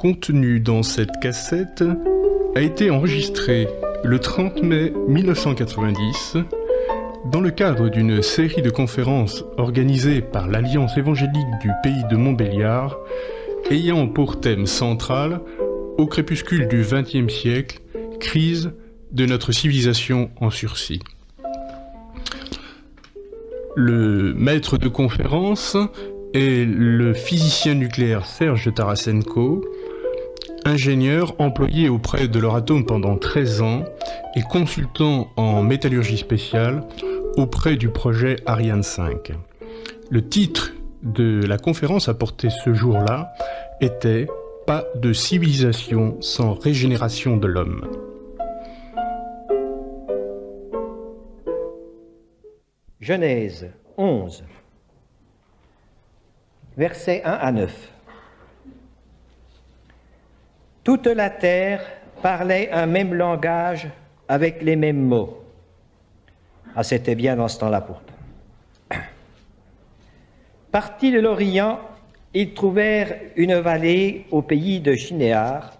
contenu dans cette cassette a été enregistré le 30 mai 1990 dans le cadre d'une série de conférences organisées par l'Alliance évangélique du pays de Montbéliard ayant pour thème central, au crépuscule du XXe siècle, crise de notre civilisation en sursis. Le maître de conférence est le physicien nucléaire Serge Tarasenko, ingénieur employé auprès de l'Euratom pendant 13 ans et consultant en métallurgie spéciale auprès du projet Ariane 5. Le titre de la conférence apportée ce jour-là était Pas de civilisation sans régénération de l'homme. Genèse 11, versets 1 à 9. Toute la terre parlait un même langage avec les mêmes mots. Ah, c'était bien dans ce temps-là pourtant. Partis de l'Orient, ils trouvèrent une vallée au pays de Chinéar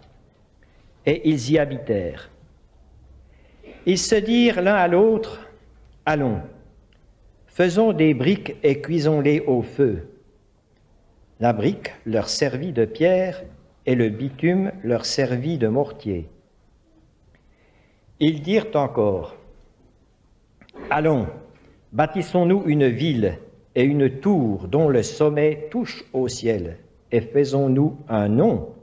et ils y habitèrent. Ils se dirent l'un à l'autre, Allons, faisons des briques et cuisons-les au feu. La brique leur servit de pierre et le bitume leur servit de mortier. Ils dirent encore, Allons, bâtissons-nous une ville et une tour dont le sommet touche au ciel, et faisons-nous un nom,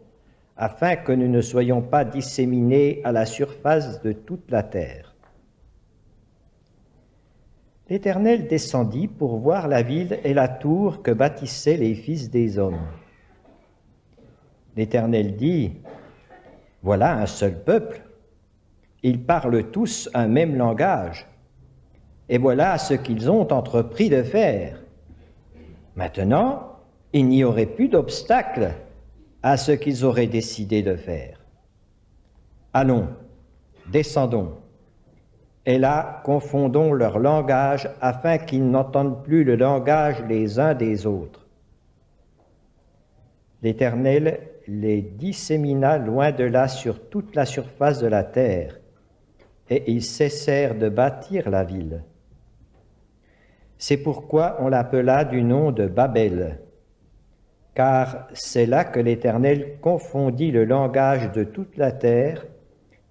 afin que nous ne soyons pas disséminés à la surface de toute la terre. L'Éternel descendit pour voir la ville et la tour que bâtissaient les fils des hommes. L'Éternel dit, Voilà un seul peuple, ils parlent tous un même langage et voilà ce qu'ils ont entrepris de faire. Maintenant, il n'y aurait plus d'obstacle à ce qu'ils auraient décidé de faire. Allons, descendons, et là, confondons leur langage afin qu'ils n'entendent plus le langage les uns des autres. L'Éternel les dissémina loin de là sur toute la surface de la terre, et ils cessèrent de bâtir la ville. C'est pourquoi on l'appela du nom de Babel, car c'est là que l'Éternel confondit le langage de toute la terre,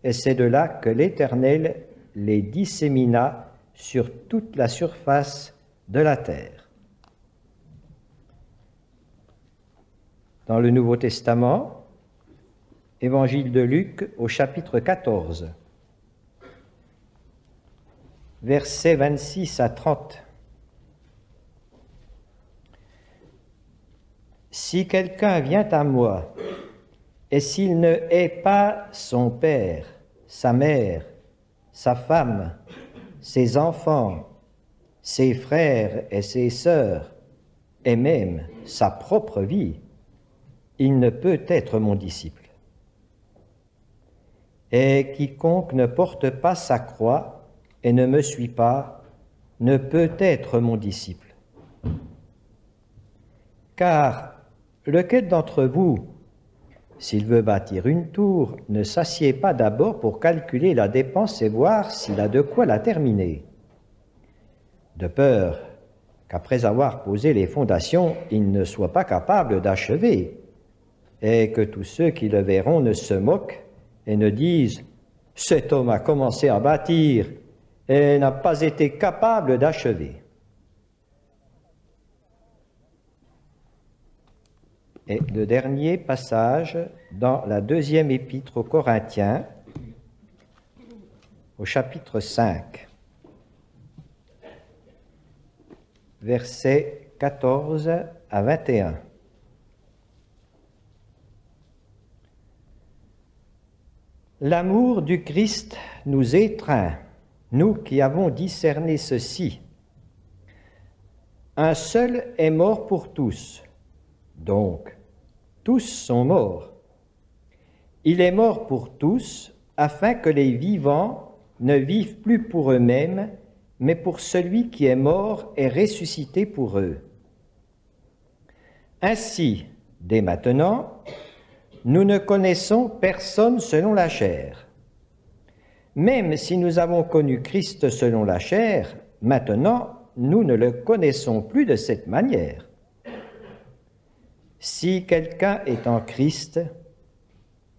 et c'est de là que l'Éternel les dissémina sur toute la surface de la terre. Dans le Nouveau Testament, Évangile de Luc au chapitre 14, versets 26 à 30. Si quelqu'un vient à moi, et s'il ne hait pas son père, sa mère, sa femme, ses enfants, ses frères et ses sœurs, et même sa propre vie, il ne peut être mon disciple. Et quiconque ne porte pas sa croix et ne me suit pas, ne peut être mon disciple. Car Lequel d'entre vous, s'il veut bâtir une tour, ne s'assied pas d'abord pour calculer la dépense et voir s'il a de quoi la terminer De peur qu'après avoir posé les fondations, il ne soit pas capable d'achever, et que tous ceux qui le verront ne se moquent et ne disent Cet homme a commencé à bâtir et n'a pas été capable d'achever. Et le dernier passage dans la deuxième épître aux Corinthiens, au chapitre 5, versets 14 à 21. L'amour du Christ nous étreint, nous qui avons discerné ceci. Un seul est mort pour tous, donc tous sont morts. Il est mort pour tous, afin que les vivants ne vivent plus pour eux-mêmes, mais pour celui qui est mort et ressuscité pour eux. Ainsi, Dès maintenant, nous ne connaissons personne selon la chair. Même si nous avons connu Christ selon la chair, maintenant, nous ne le connaissons plus de cette manière. Si quelqu'un est en Christ,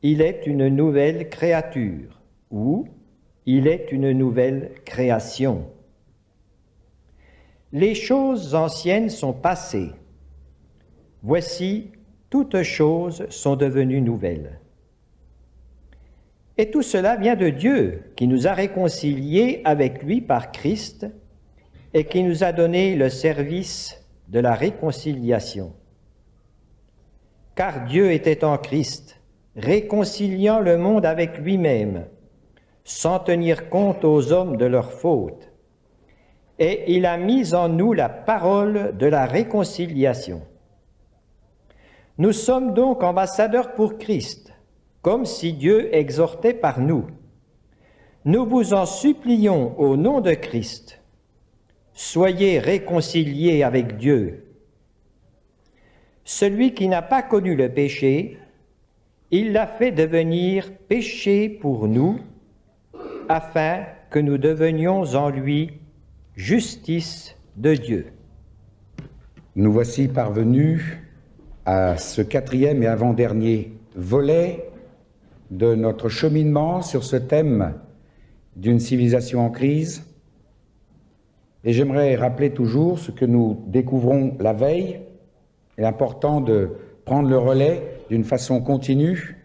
il est une nouvelle créature ou il est une nouvelle création. Les choses anciennes sont passées. Voici, toutes choses sont devenues nouvelles. Et tout cela vient de Dieu, qui nous a réconciliés avec lui par Christ et qui nous a donné le service de la réconciliation. Car Dieu était en Christ, réconciliant le monde avec lui-même, sans tenir compte aux hommes de leurs fautes, et il a mis en nous la parole de la réconciliation. Nous sommes donc ambassadeurs pour Christ, comme si Dieu exhortait par nous. Nous vous en supplions au nom de Christ. Soyez réconciliés avec Dieu. Celui qui n'a pas connu le péché, il l'a fait devenir péché pour nous, afin que nous devenions en lui justice de Dieu. Nous voici parvenus à ce quatrième et avant-dernier volet de notre cheminement sur ce thème d'une civilisation en crise. Et j'aimerais rappeler toujours ce que nous découvrons la veille. Il est important de prendre le relais d'une façon continue.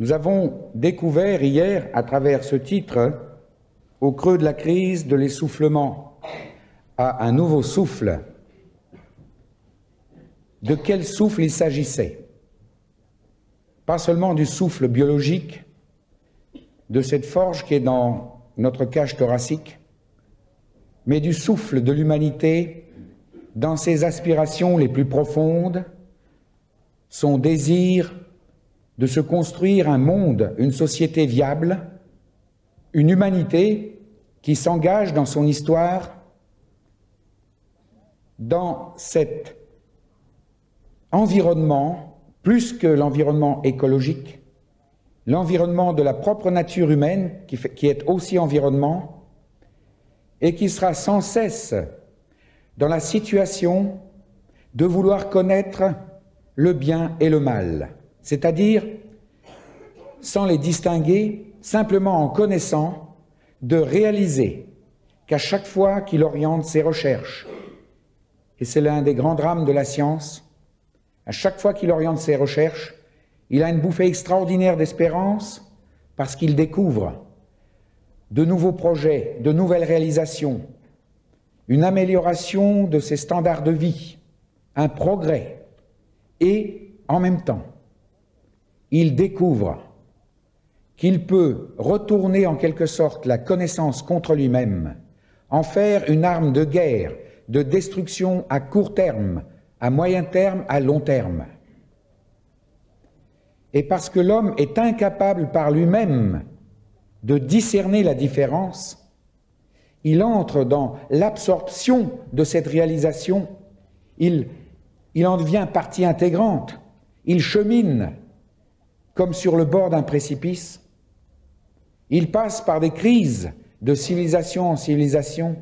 Nous avons découvert hier, à travers ce titre, au creux de la crise, de l'essoufflement à un nouveau souffle de quel souffle il s'agissait? Pas seulement du souffle biologique, de cette forge qui est dans notre cage thoracique, mais du souffle de l'humanité dans ses aspirations les plus profondes, son désir de se construire un monde, une société viable, une humanité qui s'engage dans son histoire dans cet environnement, plus que l'environnement écologique, l'environnement de la propre nature humaine, qui, est aussi environnement, et qui sera sans cesse dans la situation de vouloir connaître le bien et le mal, c'est-à-dire sans les distinguer, simplement en connaissant, de réaliser qu'à chaque fois qu'il oriente ses recherches, et c'est l'un des grands drames de la science, à chaque fois qu'il oriente ses recherches, il a une bouffée extraordinaire d'espérance parce qu'il découvre de nouveaux projets, de nouvelles réalisations, une amélioration de ses standards de vie, un progrès, et en même temps, il découvre qu'il peut retourner en quelque sorte la connaissance contre lui-même, en faire une arme de guerre, de destruction à court terme, à moyen terme, à long terme. Et parce que l'homme est incapable par lui-même de discerner la différence, il entre dans l'absorption de cette réalisation, il, en devient partie intégrante, il chemine comme sur le bord d'un précipice, il passe par des crises de civilisation en civilisation,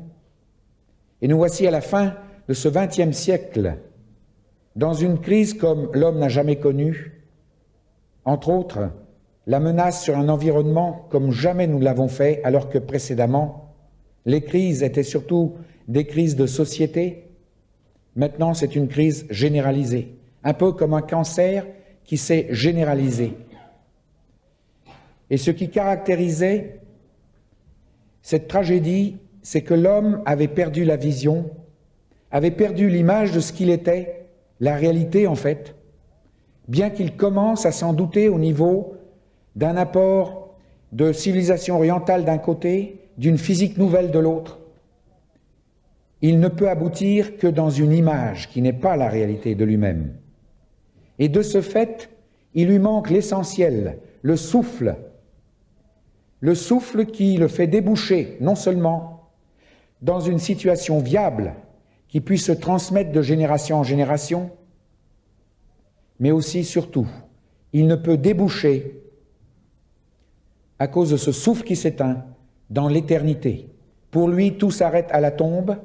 et nous voici à la fin de ce XXe siècle dans une crise comme l'homme n'a jamais connue, entre autres, la menace sur un environnement comme jamais nous l'avons fait, alors que précédemment, les crises étaient surtout des crises de société. Maintenant, c'est une crise généralisée, un peu comme un cancer qui s'est généralisé. Et ce qui caractérisait cette tragédie, c'est que l'homme avait perdu la vision, avait perdu l'image de ce qu'il était, la réalité en fait, bien qu'il commence à s'en douter au niveau d'un apport de civilisation orientale d'un côté, d'une physique nouvelle de l'autre, il ne peut aboutir que dans une image qui n'est pas la réalité de lui-même. Et de ce fait, il lui manque l'essentiel, le souffle, le souffle qui le fait déboucher non seulement dans une situation viable qui puisse se transmettre de génération en génération, mais aussi, surtout, il ne peut déboucher à cause de ce souffle qui s'éteint dans l'éternité. Pour lui, tout s'arrête à la tombe.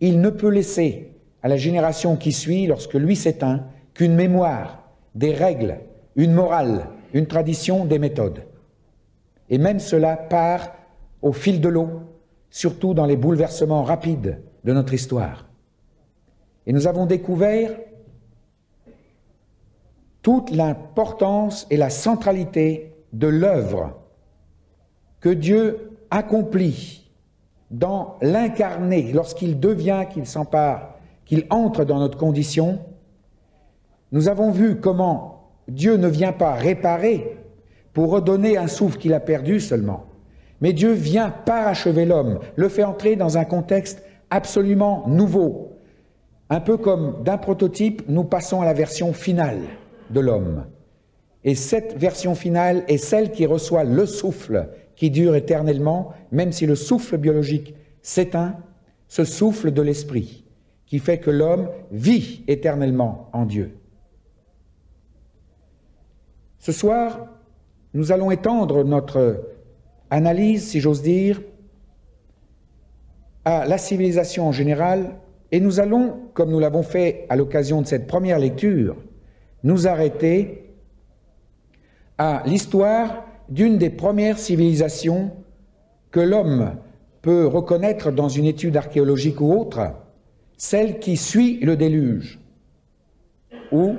Il ne peut laisser à la génération qui suit, lorsque lui s'éteint, qu'une mémoire, des règles, une morale, une tradition, des méthodes. Et même cela part au fil de l'eau, surtout dans les bouleversements rapides de notre histoire. Et nous avons découvert toute l'importance et la centralité de l'œuvre que Dieu accomplit dans l'incarné, lorsqu'il devient, qu'il s'empare, qu'il entre dans notre condition, nous avons vu comment Dieu ne vient pas réparer pour redonner un souffle qu'il a perdu seulement, mais Dieu vient parachever l'homme, le fait entrer dans un contexte absolument nouveau, un peu comme d'un prototype, nous passons à la version finale de l'homme. Et cette version finale est celle qui reçoit le souffle qui dure éternellement, même si le souffle biologique s'éteint, ce souffle de l'esprit qui fait que l'homme vit éternellement en Dieu. Ce soir, nous allons étendre notre analyse, si j'ose dire, à la civilisation en général, et nous allons, comme nous l'avons fait à l'occasion de cette première lecture, nous arrêter à l'histoire d'une des premières civilisations que l'homme peut reconnaître dans une étude archéologique ou autre, celle qui suit le déluge, où,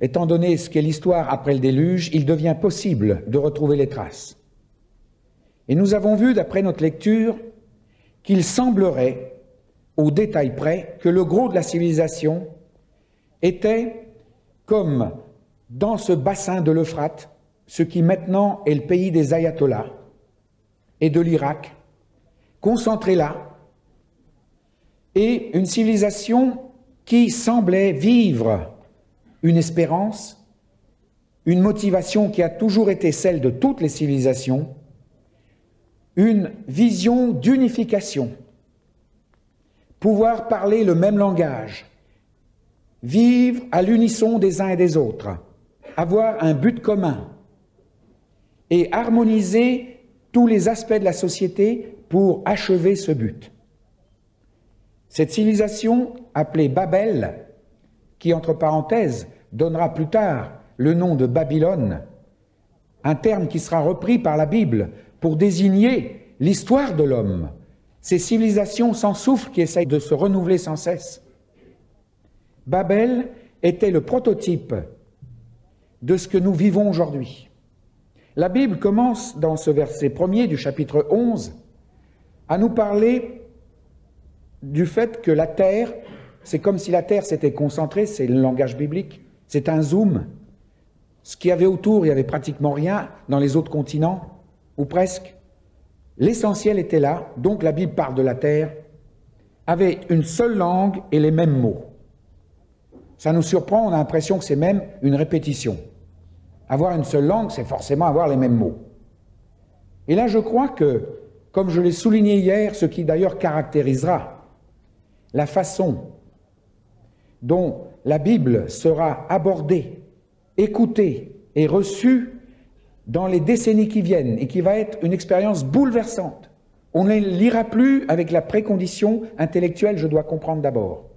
étant donné ce qu'est l'histoire après le déluge, il devient possible de retrouver les traces. Et nous avons vu, d'après notre lecture, qu'il semblerait, au détail près, que le gros de la civilisation était comme dans ce bassin de l'Euphrate, ce qui maintenant est le pays des ayatollahs et de l'Irak, concentré là, et une civilisation qui semblait vivre une espérance, une motivation qui a toujours été celle de toutes les civilisations, une vision d'unification, pouvoir parler le même langage, vivre à l'unisson des uns et des autres, avoir un but commun et harmoniser tous les aspects de la société pour achever ce but. Cette civilisation, appelée Babel, qui, entre parenthèses, donnera plus tard le nom de Babylone, un terme qui sera repris par la Bible pour désigner l'histoire de l'homme, ces civilisations sans souffle qui essayent de se renouveler sans cesse. Babel était le prototype de ce que nous vivons aujourd'hui. La Bible commence dans ce verset premier du chapitre 11 à nous parler du fait que la Terre, c'est comme si la Terre s'était concentrée, c'est le langage biblique, c'est un zoom. Ce qu'il y avait autour, il n'y avait pratiquement rien dans les autres continents, ou presque. L'essentiel était là, donc la Bible parle de la Terre, avec une seule langue et les mêmes mots. Ça nous surprend, on a l'impression que c'est même une répétition. Avoir une seule langue, c'est forcément avoir les mêmes mots. Et là, je crois que, comme je l'ai souligné hier, ce qui d'ailleurs caractérisera la façon dont la Bible sera abordée, écoutée et reçue dans les décennies qui viennent et qui va être une expérience bouleversante. On ne lira plus avec la précondition intellectuelle, je dois comprendre d'abord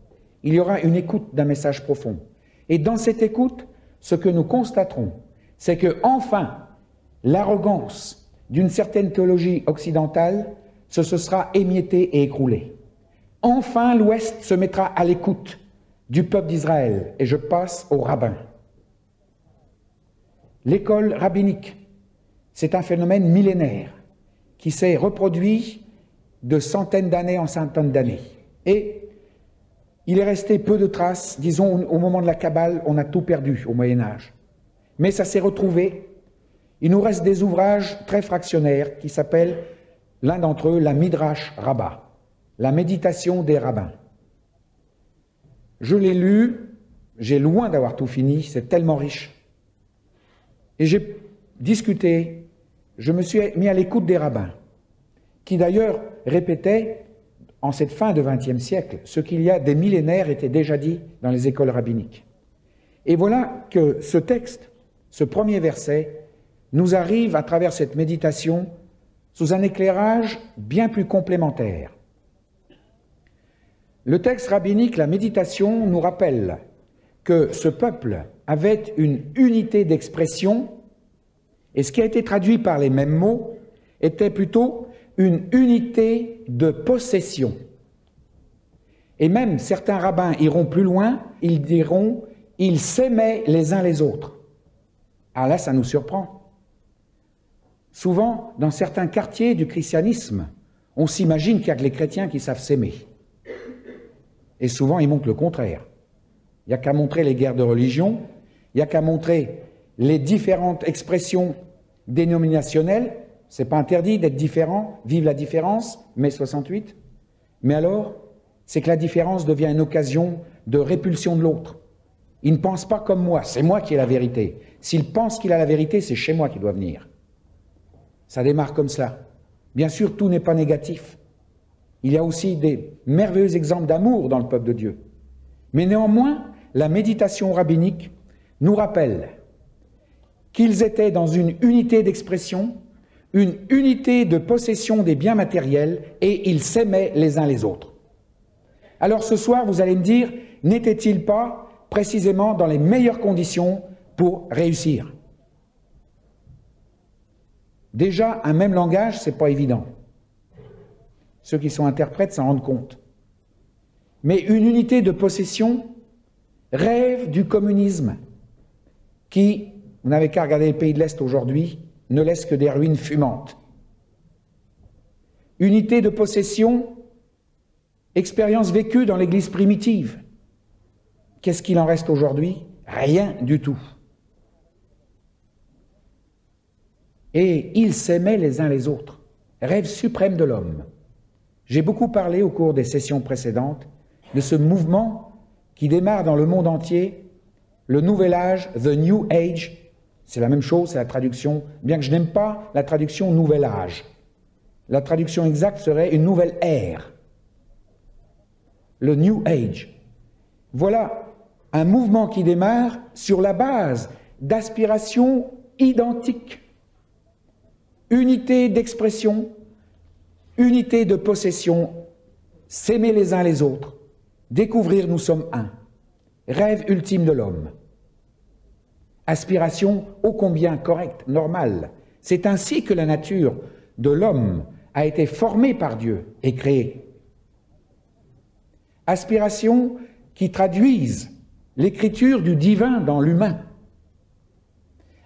il y aura une écoute d'un message profond. Et dans cette écoute, ce que nous constaterons, c'est que enfin, l'arrogance d'une certaine théologie occidentale se, sera émiettée et écroulée. Enfin, l'Ouest se mettra à l'écoute du peuple d'Israël, et je passe au rabbin. L'école rabbinique, c'est un phénomène millénaire qui s'est reproduit de centaines d'années en centaines d'années. Et il est resté peu de traces, disons au moment de la Kabbale, on a tout perdu au Moyen Âge. Mais ça s'est retrouvé. Il nous reste des ouvrages très fractionnaires qui s'appellent, l'un d'entre eux, la Midrash Rabbah, la méditation des rabbins. Je l'ai lu, j'ai loin d'avoir tout fini, c'est tellement riche. Et j'ai discuté, je me suis mis à l'écoute des rabbins, qui d'ailleurs répétaient en cette fin de XXe siècle, ce qu'il y a des millénaires était déjà dit dans les écoles rabbiniques. Et voilà que ce texte, ce premier verset, nous arrive à travers cette méditation sous un éclairage bien plus complémentaire. Le texte rabbinique, la méditation, nous rappelle que ce peuple avait une unité d'expression, et ce qui a été traduit par les mêmes mots était plutôt une unité de possession. Et même certains rabbins iront plus loin, ils diront ils s'aimaient les uns les autres. Ah là, ça nous surprend. Souvent, dans certains quartiers du christianisme, on s'imagine qu'il n'y a que les chrétiens qui savent s'aimer. Et souvent, ils montrent le contraire. Il n'y a qu'à montrer les guerres de religion, il n'y a qu'à montrer les différentes expressions dénominationnelles. C'est pas interdit d'être différent, vive la différence, mai 68. Mais alors, c'est que la différence devient une occasion de répulsion de l'autre. Il ne pense pas comme moi, c'est moi qui ai la vérité. S'il pense qu'il a la vérité, c'est chez moi qu'il doit venir. Ça démarre comme cela. Bien sûr, tout n'est pas négatif. Il y a aussi des merveilleux exemples d'amour dans le peuple de Dieu. Mais néanmoins, la méditation rabbinique nous rappelle qu'ils étaient dans une unité d'expression, une unité de possession des biens matériels, et ils s'aimaient les uns les autres. Alors ce soir, vous allez me dire, n'était-il pas précisément dans les meilleures conditions pour réussir? Déjà, un même langage, c'est pas évident. Ceux qui sont interprètes s'en rendent compte. Mais une unité de possession rêve du communisme qui, vous n'avez qu'à regarder les pays de l'Est aujourd'hui, ne laisse que des ruines fumantes. Unité de possession, expérience vécue dans l'Église primitive. Qu'est-ce qu'il en reste aujourd'hui? Rien du tout. Et ils s'aimaient les uns les autres. Rêve suprême de l'homme. J'ai beaucoup parlé au cours des sessions précédentes de ce mouvement qui démarre dans le monde entier, le nouvel âge, The New Age. C'est la même chose, c'est la traduction, bien que je n'aime pas la traduction nouvel âge. La traduction exacte serait une nouvelle ère. Le New Age. Voilà un mouvement qui démarre sur la base d'aspirations identiques. Unité d'expression, unité de possession, s'aimer les uns les autres, découvrir nous sommes un, rêve ultime de l'homme, aspiration ô combien correcte, normale. C'est ainsi que la nature de l'homme a été formée par Dieu et créée. Aspiration qui traduisent l'écriture du divin dans l'humain.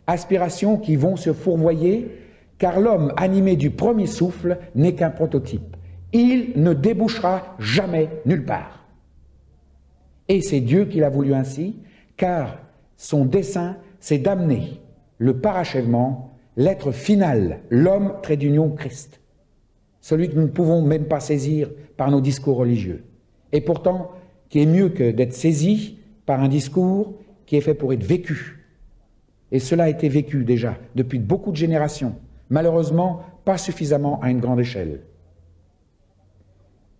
Aspirations qui vont se fourvoyer car l'homme animé du premier souffle n'est qu'un prototype. Il ne débouchera jamais nulle part. Et c'est Dieu qui l'a voulu ainsi, car son dessein, c'est d'amener le parachèvement, l'être final, l'homme trait d'union Christ, celui que nous ne pouvons même pas saisir par nos discours religieux. Et pourtant, qui est mieux que d'être saisi par un discours qui est fait pour être vécu. Et cela a été vécu déjà depuis beaucoup de générations. Malheureusement, pas suffisamment à une grande échelle.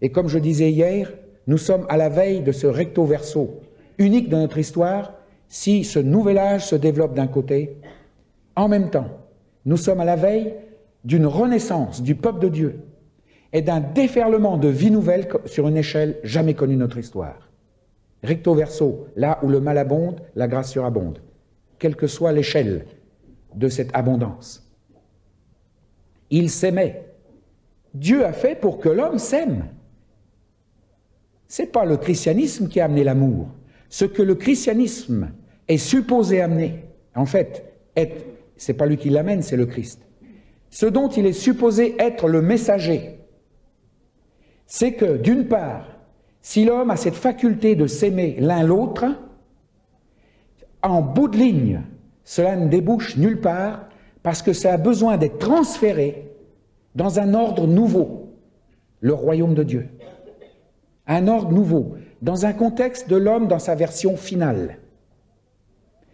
Et comme je disais hier, nous sommes à la veille de ce recto verso, unique dans notre histoire, si ce nouvel âge se développe d'un côté, en même temps, nous sommes à la veille d'une renaissance du peuple de Dieu et d'un déferlement de vie nouvelle sur une échelle jamais connue de notre histoire. Recto verso, là où le mal abonde, la grâce surabonde, quelle que soit l'échelle de cette abondance. Il s'aimait. Dieu a fait pour que l'homme s'aime. C'est pas le christianisme qui a amené l'amour. Ce que le christianisme est supposé amener, en fait, c'est pas lui qui l'amène, c'est le Christ. Ce dont il est supposé être le messager, c'est que, d'une part, si l'homme a cette faculté de s'aimer l'un l'autre, en bout de ligne, cela ne débouche nulle part parce que ça a besoin d'être transféré dans un ordre nouveau, le royaume de Dieu. Un ordre nouveau, dans un contexte de l'homme dans sa version finale.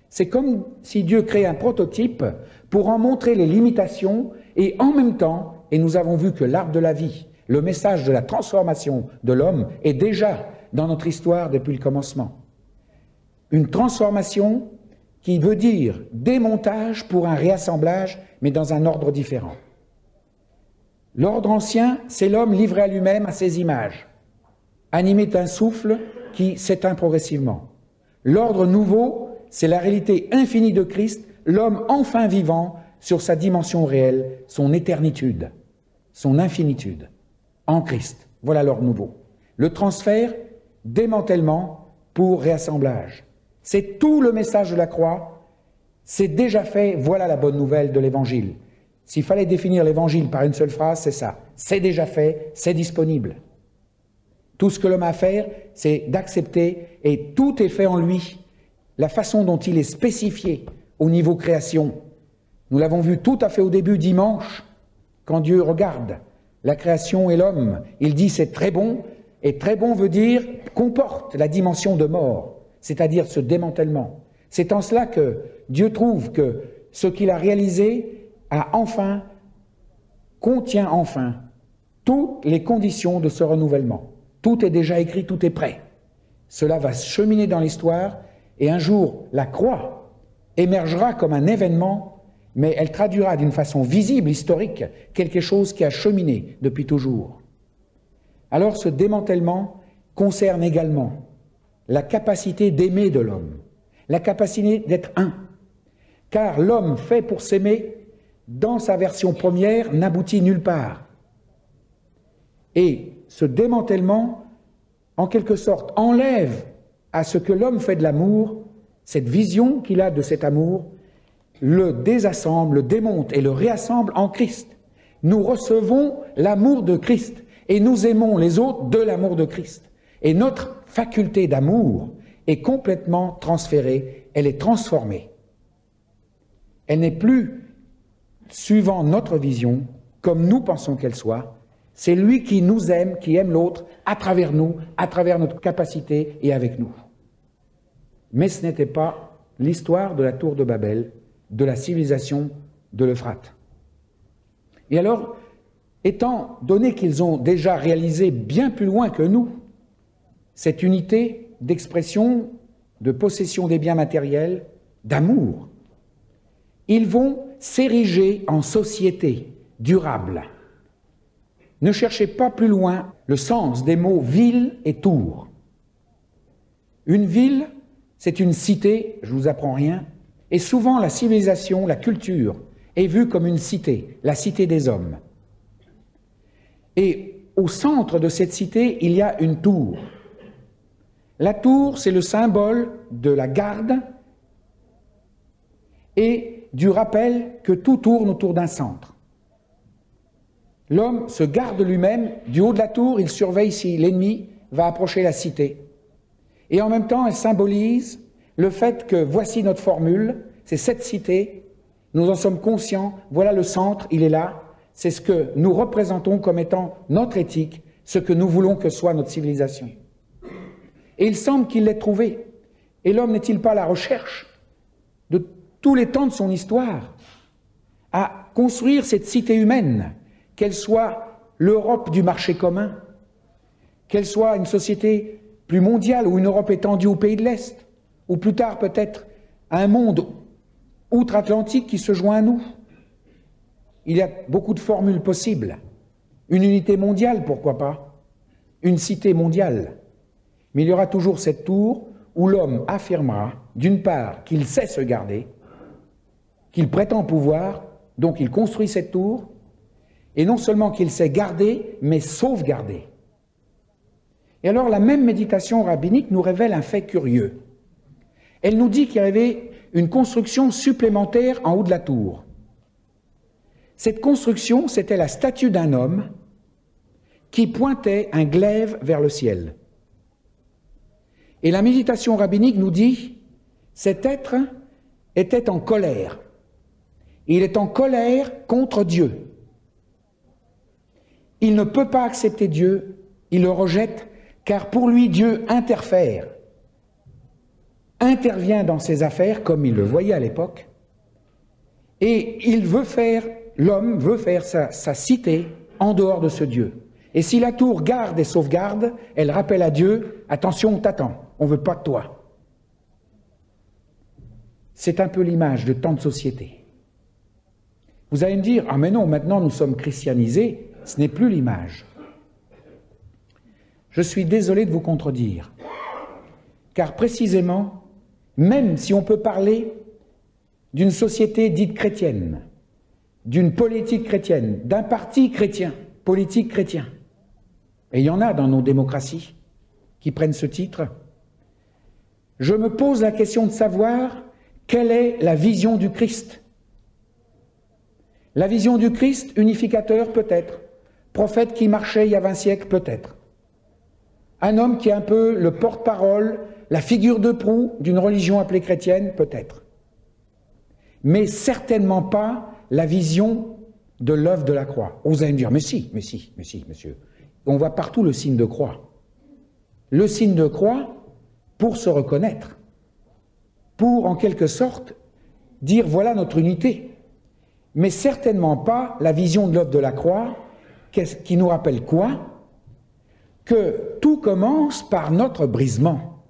C'est comme si Dieu crée un prototype pour en montrer les limitations et en même temps, et nous avons vu que l'arbre de la vie, le message de la transformation de l'homme est déjà dans notre histoire depuis le commencement. une transformation qui veut dire démontage pour un réassemblage, mais dans un ordre différent. L'ordre ancien, c'est l'homme livré à lui-même, à ses images, animé d'un souffle qui s'éteint progressivement. L'ordre nouveau, c'est la réalité infinie de Christ, l'homme enfin vivant sur sa dimension réelle, son éternitude, son infinitude, en Christ. Voilà l'ordre nouveau. Le transfert, démantèlement pour réassemblage. C'est tout le message de la croix. C'est déjà fait. Voilà la bonne nouvelle de l'Évangile. S'il fallait définir l'Évangile par une seule phrase, c'est ça. C'est déjà fait, c'est disponible. Tout ce que l'homme a à faire, c'est d'accepter, et tout est fait en lui. La façon dont il est spécifié au niveau création, nous l'avons vu tout à fait au début dimanche, quand Dieu regarde la création et l'homme. Il dit c'est très bon, et très bon veut dire comporte la dimension de mort, c'est-à-dire ce démantèlement. C'est en cela que Dieu trouve que ce qu'il a réalisé a enfin, contient enfin toutes les conditions de ce renouvellement. Tout est déjà écrit, tout est prêt. Cela va cheminer dans l'histoire et un jour la croix émergera comme un événement, mais elle traduira d'une façon visible, historique, quelque chose qui a cheminé depuis toujours. Alors ce démantèlement concerne également la capacité d'aimer de l'homme, la capacité d'être un. Car l'homme fait pour s'aimer, dans sa version première, n'aboutit nulle part. Et ce démantèlement, en quelque sorte, enlève à ce que l'homme fait de l'amour, cette vision qu'il a de cet amour, le désassemble, le démonte et le réassemble en Christ. Nous recevons l'amour de Christ et nous aimons les autres de l'amour de Christ. Et notre faculté d'amour est complètement transférée, elle est transformée. Elle n'est plus suivant notre vision, comme nous pensons qu'elle soit, c'est lui qui nous aime, qui aime l'autre, à travers nous, à travers notre capacité et avec nous. Mais ce n'était pas l'histoire de la tour de Babel, de la civilisation de l'Euphrate. Et alors, étant donné qu'ils ont déjà réalisé bien plus loin que nous cette unité d'expression, de possession des biens matériels, d'amour, ils vont s'ériger en société durable. Ne cherchez pas plus loin le sens des mots ville et tour. Une ville, c'est une cité, je vous apprends rien, et souvent la civilisation, la culture, est vue comme une cité, la cité des hommes. Et au centre de cette cité, il y a une tour. La tour, c'est le symbole de la garde et du rappel que tout tourne autour d'un centre. L'homme se garde lui-même, du haut de la tour, il surveille si l'ennemi va approcher la cité. Et en même temps, elle symbolise le fait que voici notre formule, c'est cette cité, nous en sommes conscients, voilà le centre, il est là, c'est ce que nous représentons comme étant notre éthique, ce que nous voulons que soit notre civilisation. Et il semble qu'il l'ait trouvé. Et l'homme n'est-il pas à la recherche de tous les temps de son histoire à construire cette cité humaine, qu'elle soit l'Europe du marché commun, qu'elle soit une société plus mondiale ou une Europe étendue au pays de l'Est, ou plus tard peut-être un monde outre-Atlantique qui se joint à nous. Il y a beaucoup de formules possibles. Une unité mondiale, pourquoi pas? Une cité mondiale. Mais il y aura toujours cette tour où l'homme affirmera, d'une part, qu'il sait se garder, qu'il prétend pouvoir, donc il construit cette tour, et non seulement qu'il sait garder, mais sauvegarder. Et alors la même méditation rabbinique nous révèle un fait curieux. Elle nous dit qu'il y avait une construction supplémentaire en haut de la tour. Cette construction, c'était la statue d'un homme qui pointait un glaive vers le ciel. Et la méditation rabbinique nous dit, cet être était en colère. Il est en colère contre Dieu. Il ne peut pas accepter Dieu, il le rejette, car pour lui Dieu interfère, intervient dans ses affaires comme il le voyait à l'époque, et il veut faire l'homme veut faire sa, cité en dehors de ce Dieu. Et si la tour garde et sauvegarde, elle rappelle à Dieu, attention, on t'attend, on veut pas de toi. c'est un peu l'image de tant de sociétés. Vous allez me dire, ah mais non, maintenant nous sommes christianisés, ce n'est plus l'image. Je suis désolé de vous contredire, car précisément, même si on peut parler d'une société dite chrétienne, d'une politique chrétienne, d'un parti chrétien, politique chrétien, et il y en a dans nos démocraties qui prennent ce titre, je me pose la question de savoir quelle est la vision du Christ. La vision du Christ, unificateur peut-être, prophète qui marchait il y a 20 siècles peut-être. Un homme qui est un peu le porte-parole, la figure de proue d'une religion appelée chrétienne peut-être. Mais certainement pas la vision de l'œuvre de la croix. Vous allez me dire, mais si, mais si, mais si, monsieur. On voit partout le signe de croix. Le signe de croix pour se reconnaître, pour en quelque sorte dire voilà notre unité, mais certainement pas la vision de l'œuvre de la croix qui nous rappelle quoi? Que tout commence par notre brisement.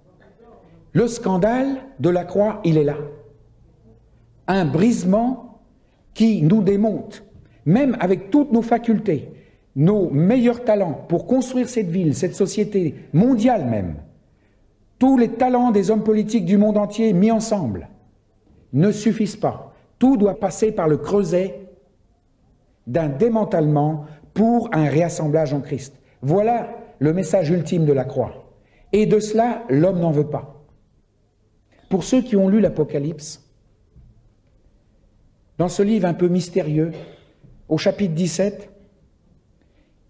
Le scandale de la croix, il est là. Un brisement qui nous démonte, même avec toutes nos facultés, nos meilleurs talents pour construire cette ville, cette société mondiale même, tous les talents des hommes politiques du monde entier mis ensemble ne suffisent pas. Tout doit passer par le creuset d'un démantèlement pour un réassemblage en Christ. Voilà le message ultime de la croix. Et de cela, l'homme n'en veut pas. Pour ceux qui ont lu l'Apocalypse, dans ce livre un peu mystérieux, au chapitre 17,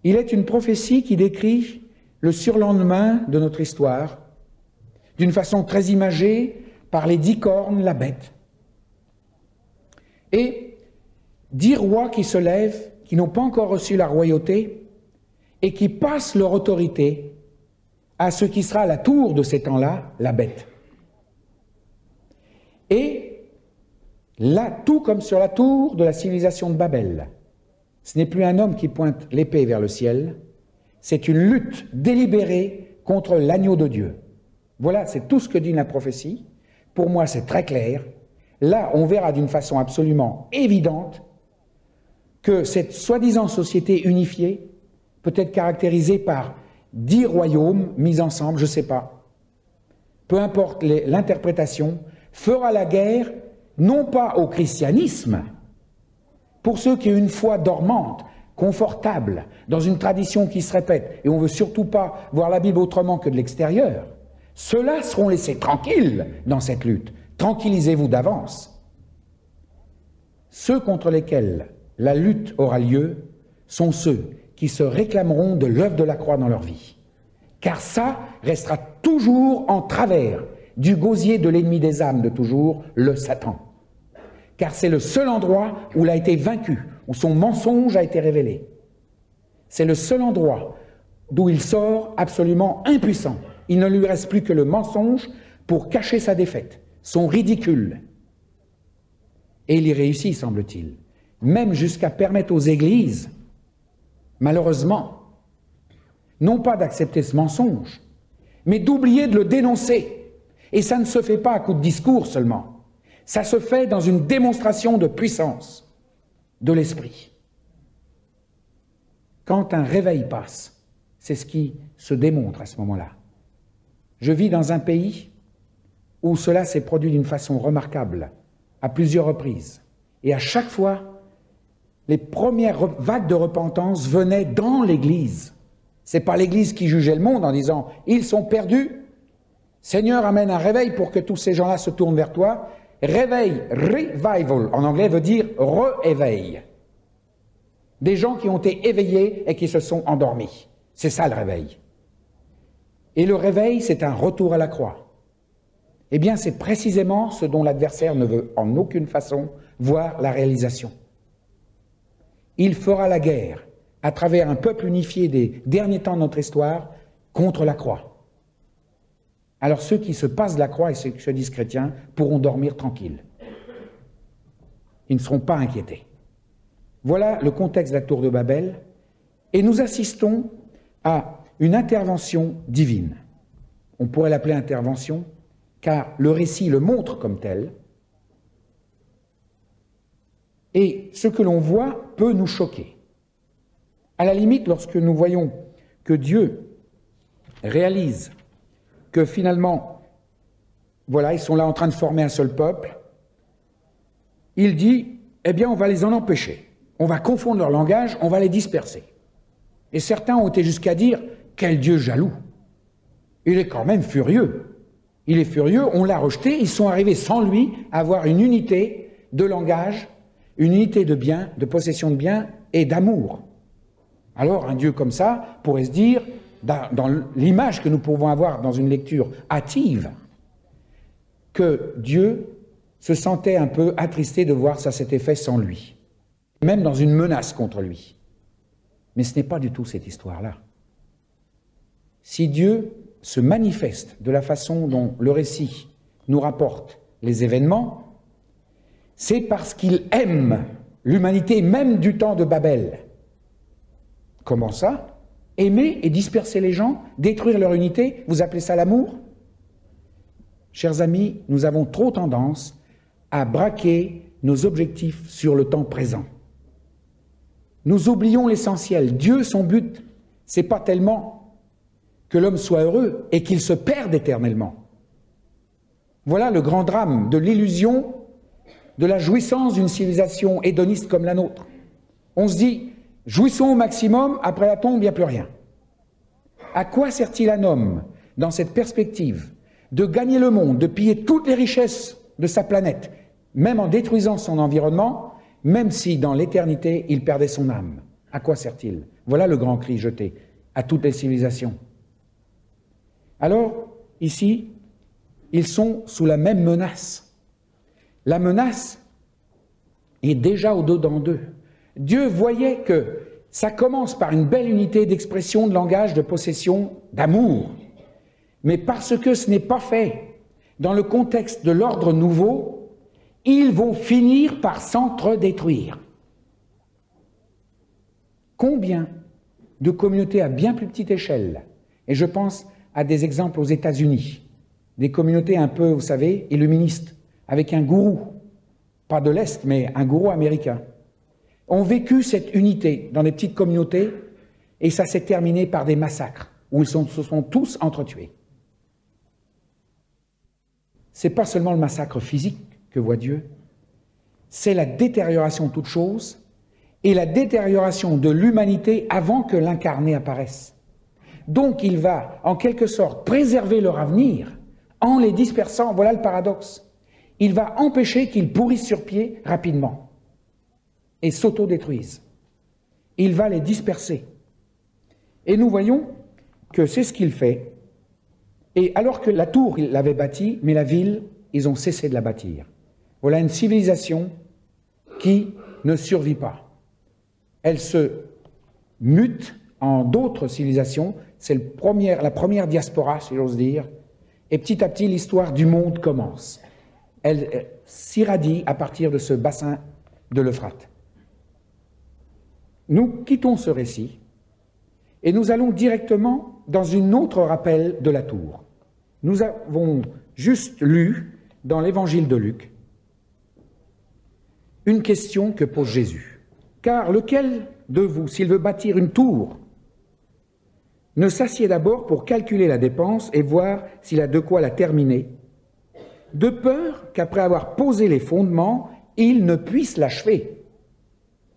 il est une prophétie qui décrit le surlendemain de notre histoire, d'une façon très imagée, par les dix cornes, la bête. Et dix rois qui se lèvent, qui n'ont pas encore reçu la royauté, et qui passent leur autorité à ce qui sera la tour de ces temps-là, la bête. Et là, tout comme sur la tour de la civilisation de Babel, ce n'est plus un homme qui pointe l'épée vers le ciel, c'est une lutte délibérée contre l'agneau de Dieu. Voilà, c'est tout ce que dit la prophétie. Pour moi, c'est très clair. Là, on verra d'une façon absolument évidente que cette soi-disant société unifiée peut être caractérisée par dix royaumes mis ensemble, je ne sais pas. Peu importe l'interprétation, fera la guerre non pas au christianisme, pour ceux qui ont une foi dormante, confortable, dans une tradition qui se répète, et on ne veut surtout pas voir la Bible autrement que de l'extérieur, ceux-là seront laissés tranquilles dans cette lutte. Tranquillisez-vous d'avance. Ceux contre lesquels la lutte aura lieu sont ceux qui se réclameront de l'œuvre de la croix dans leur vie. Car ça restera toujours en travers du gosier de l'ennemi des âmes de toujours, le Satan. Car c'est le seul endroit où il a été vaincu, où son mensonge a été révélé. C'est le seul endroit d'où il sort absolument impuissant il ne lui reste plus que le mensonge pour cacher sa défaite, son ridicule. Et il y réussit, semble-t-il, même jusqu'à permettre aux églises, malheureusement, non pas d'accepter ce mensonge, mais d'oublier de le dénoncer. Et ça ne se fait pas à coup de discours seulement, ça se fait dans une démonstration de puissance de l'esprit. Quand un réveil passe, c'est ce qui se démontre à ce moment-là. Je vis dans un pays où cela s'est produit d'une façon remarquable, à plusieurs reprises. Et à chaque fois, les premières vagues de repentance venaient dans l'Église. Ce n'est pas l'Église qui jugeait le monde en disant « ils sont perdus, Seigneur amène un réveil pour que tous ces gens-là se tournent vers toi ». Réveil, revival, en anglais veut dire re-éveil. Des gens qui ont été éveillés et qui se sont endormis. C'est ça le réveil. Et le réveil, c'est un retour à la croix. Eh bien, c'est précisément ce dont l'adversaire ne veut en aucune façon voir la réalisation. Il fera la guerre à travers un peuple unifié des derniers temps de notre histoire contre la croix. Alors ceux qui se passent de la croix et ceux qui se disent chrétiens pourront dormir tranquilles. Ils ne seront pas inquiétés. Voilà le contexte de la tour de Babel. Et nous assistons à une intervention divine. On pourrait l'appeler intervention, car le récit le montre comme tel, Et ce que l'on voit peut nous choquer. À la limite, lorsque nous voyons que Dieu réalise que finalement, voilà, ils sont là en train de former un seul peuple, il dit, eh bien, on va les en empêcher. On va confondre leur langage, on va les disperser. Et certains ont été jusqu'à dire, quel Dieu jaloux. Il est quand même furieux. Il est furieux, on l'a rejeté, ils sont arrivés sans lui à avoir une unité de langage, une unité de biens, de possession de biens et d'amour. Alors un Dieu comme ça pourrait se dire, dans, l'image que nous pouvons avoir dans une lecture hâtive, que Dieu se sentait un peu attristé de voir ça s'était fait sans lui, même dans une menace contre lui. Mais ce n'est pas du tout cette histoire-là. Si Dieu se manifeste de la façon dont le récit nous rapporte les événements, c'est parce qu'il aime l'humanité même du temps de Babel. Comment ça Aimer et disperser les gens, détruire leur unité, vous appelez ça l'amour Chers amis, nous avons trop tendance à braquer nos objectifs sur le temps présent. Nous oublions l'essentiel. Dieu, son but, c'est pas tellement que l'homme soit heureux et qu'il se perde éternellement. Voilà le grand drame de l'illusion de la jouissance d'une civilisation hédoniste comme la nôtre. On se dit, Jouissons au maximum, après la tombe, il n'y a plus rien. À quoi sert-il un homme, dans cette perspective, de gagner le monde, de piller toutes les richesses de sa planète, même en détruisant son environnement, même si dans l'éternité il perdait son âme? À quoi sert-il? Voilà le grand cri jeté à toutes les civilisations. Alors, ici, ils sont sous la même menace. La menace est déjà au-dedans d'eux. Dieu voyait que ça commence par une belle unité d'expression, de langage, de possession, d'amour. Mais parce que ce n'est pas fait dans le contexte de l'ordre nouveau, ils vont finir par s'entre-détruire. Combien de communautés à bien plus petite échelle, et je pense à des exemples aux États-Unis, des communautés un peu, vous savez, illuministes, avec un gourou, pas de l'Est, mais un gourou américain, ont vécu cette unité dans des petites communautés et ça s'est terminé par des massacres où ils se sont tous entretués. C'est pas seulement le massacre physique que voit Dieu, c'est la détérioration de toute chose et la détérioration de l'humanité avant que l'incarné apparaisse. Donc il va, en quelque sorte, préserver leur avenir en les dispersant. Voilà le paradoxe. Il va empêcher qu'ils pourrissent sur pied rapidement et s'autodétruisent. Il va les disperser. Et nous voyons que c'est ce qu'il fait. Et alors que la tour, il l'avait bâtie, mais la ville, ils ont cessé de la bâtir. Voilà une civilisation qui ne survit pas. Elle se mute en d'autres civilisations. C'est la première diaspora, si j'ose dire. Et petit à petit, l'histoire du monde commence. Elle s'irradie à partir de ce bassin de l'Euphrate. Nous quittons ce récit et nous allons directement dans une autre rappel de la tour. Nous avons juste lu dans l'évangile de Luc une question que pose Jésus. Car lequel de vous, s'il veut bâtir une tour, ne s'assied d'abord pour calculer la dépense et voir s'il a de quoi la terminer, de peur qu'après avoir posé les fondements, il ne puisse l'achever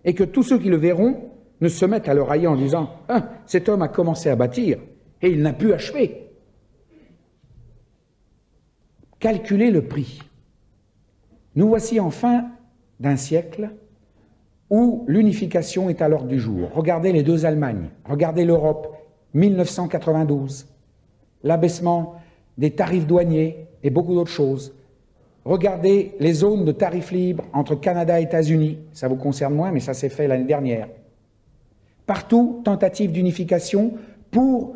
et que tous ceux qui le verront ne se mettent à l'oreiller en disant ah, cet homme a commencé à bâtir et il n'a pu achever. Calculez le prix. Nous voici en fin d'un siècle où l'unification est à l'ordre du jour. Regardez les deux Allemagnes, regardez l'Europe, 1992, l'abaissement des tarifs douaniers et beaucoup d'autres choses. Regardez les zones de tarifs libres entre Canada et États-Unis. Ça vous concerne moins, mais ça s'est fait l'année dernière. Partout, tentative d'unification pour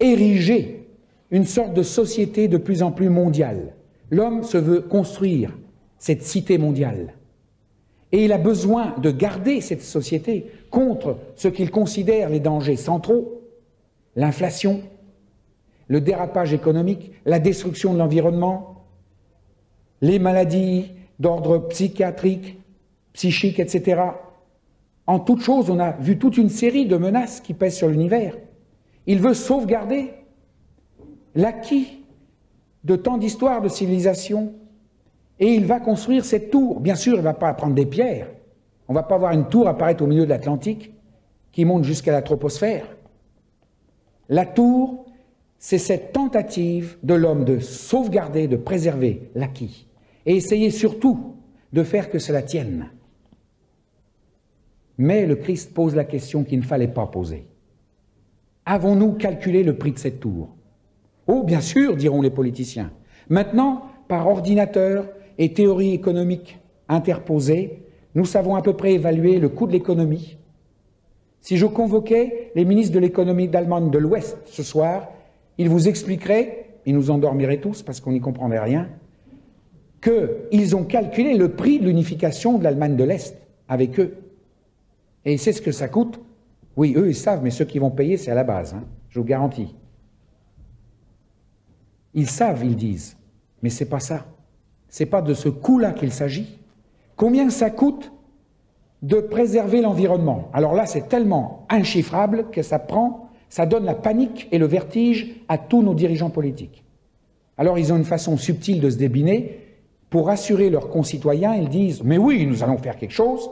ériger une sorte de société de plus en plus mondiale. L'homme se veut construire cette cité mondiale. Et il a besoin de garder cette société contre ce qu'il considère les dangers centraux, l'inflation, le dérapage économique, la destruction de l'environnement, les maladies d'ordre psychiatrique, psychiques, etc. En toute chose, on a vu toute une série de menaces qui pèsent sur l'univers. Il veut sauvegarder l'acquis de tant d'histoires de civilisation. Et il va construire cette tour. Bien sûr, il ne va pas prendre des pierres. On ne va pas voir une tour apparaître au milieu de l'Atlantique qui monte jusqu'à la troposphère. La tour, c'est cette tentative de l'homme de sauvegarder, de préserver l'acquis, et essayer surtout de faire que cela tienne. Mais le Christ pose la question qu'il ne fallait pas poser. Avons-nous calculé le prix de cette tour? Oh, bien sûr, diront les politiciens. Maintenant, par ordinateur et théorie économique interposée, nous savons à peu près évaluer le coût de l'économie. Si je convoquais les ministres de l'économie d'Allemagne de l'Ouest ce soir, ils vous expliqueraient, ils nous endormiraient tous parce qu'on n'y comprendrait rien, qu'ils ont calculé le prix de l'unification de l'Allemagne de l'Est avec eux. Et c'est ce que ça coûte Oui, eux, ils savent, mais ceux qui vont payer, c'est à la base, hein, je vous garantis. Ils savent, ils disent, mais c'est pas ça. C'est pas de ce coût-là qu'il s'agit. Combien ça coûte de préserver l'environnement? Alors là, c'est tellement inchiffrable que ça prend, ça donne la panique et le vertige à tous nos dirigeants politiques. Alors ils ont une façon subtile de se débiner. Pour rassurer leurs concitoyens, ils disent Mais oui, nous allons faire quelque chose,